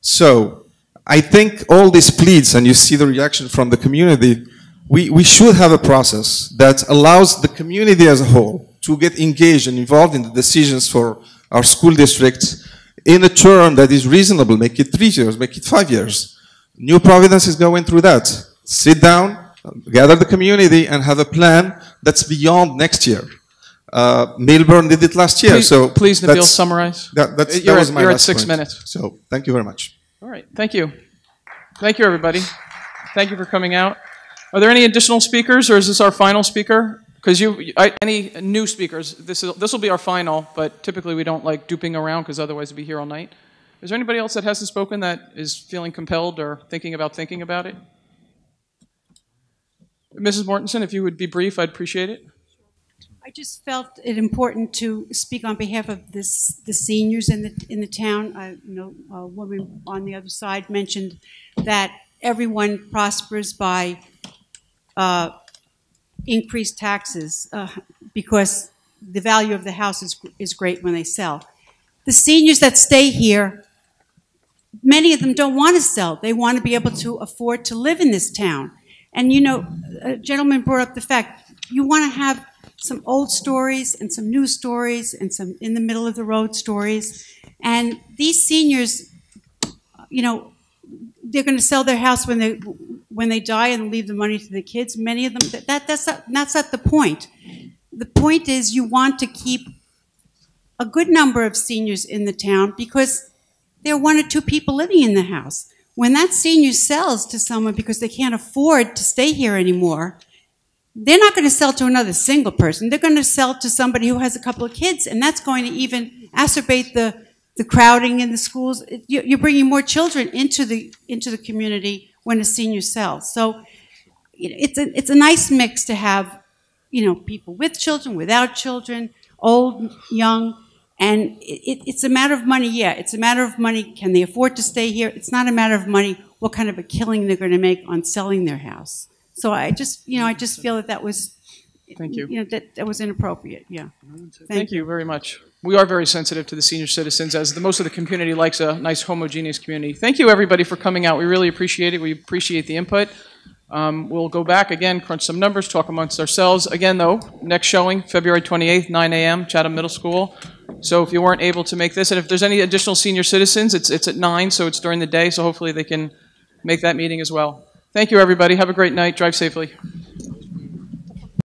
So I think all these pleads, and you see the reaction from the community, we, we should have a process that allows the community as a whole to get engaged and involved in the decisions for our school districts in a term that is reasonable. Make it three years, make it five years. New Providence is going through that. Sit down, gather the community, and have a plan that's beyond next year. Uh, Millburn did it last year, Please- so please, Nabil, summarize. That, that's, that You're was at- my you're at six point. minutes. So thank you very much. All right, thank you. Thank you, everybody. Thank you for coming out. Are there any additional speakers, or is this our final speaker? Because you, I, any new speakers, this is, this will be our final, but typically we don't like duping around because otherwise we'd be here all night. Is there anybody else that hasn't spoken that is feeling compelled or thinking about thinking about it? Mrs. Mortensen, if you would be brief, I'd appreciate it. I just felt it important to speak on behalf of this, the seniors in the, in the town. I know a woman on the other side mentioned that everyone prospers by uh, increased taxes uh, because the value of the house is, is great when they sell. The seniors that stay here, many of them don't want to sell. They want to be able to afford to live in this town. And you know, a gentleman brought up the fact you want to have some old stories and some new stories and some in the middle of the road stories. And these seniors, you know, they're going to sell their house when they when they die and leave the money to the kids. Many of them that, that that's not that's not the point. The point is you want to keep a good number of seniors in the town because there are one or two people living in the house. When that senior sells to someone because they can't afford to stay here anymore, they're not going to sell to another single person. They're going to sell to somebody who has a couple of kids, and that's going to even acerbate the, the crowding in the schools. You- You're bringing more children into the into the community when a senior sells. So it's a it's a nice mix to have, you know, people with children, without children, old, young, and it, it- it's a matter of money. Yeah, it's a matter of money. Can they afford to stay here? It's not a matter of money. What kind of a killing they're going to make on selling their house? So I just, you know, I just feel that that was, Thank you. you know, that that was inappropriate. Yeah. Thank, you very much. We are very sensitive to the senior citizens, as the most of the community likes a nice homogeneous community. Thank you, everybody, for coming out. We really appreciate it. We appreciate the input. Um, we'll go back again, crunch some numbers, talk amongst ourselves. Again, though, next showing, February 28th, 9 a.m., Chatham Middle School. So if you weren't able to make this, and if there's any additional senior citizens, it's, it's at 9, so it's during the day, so hopefully they can make that meeting as well. Thank you, everybody. Have a great night. Drive safely.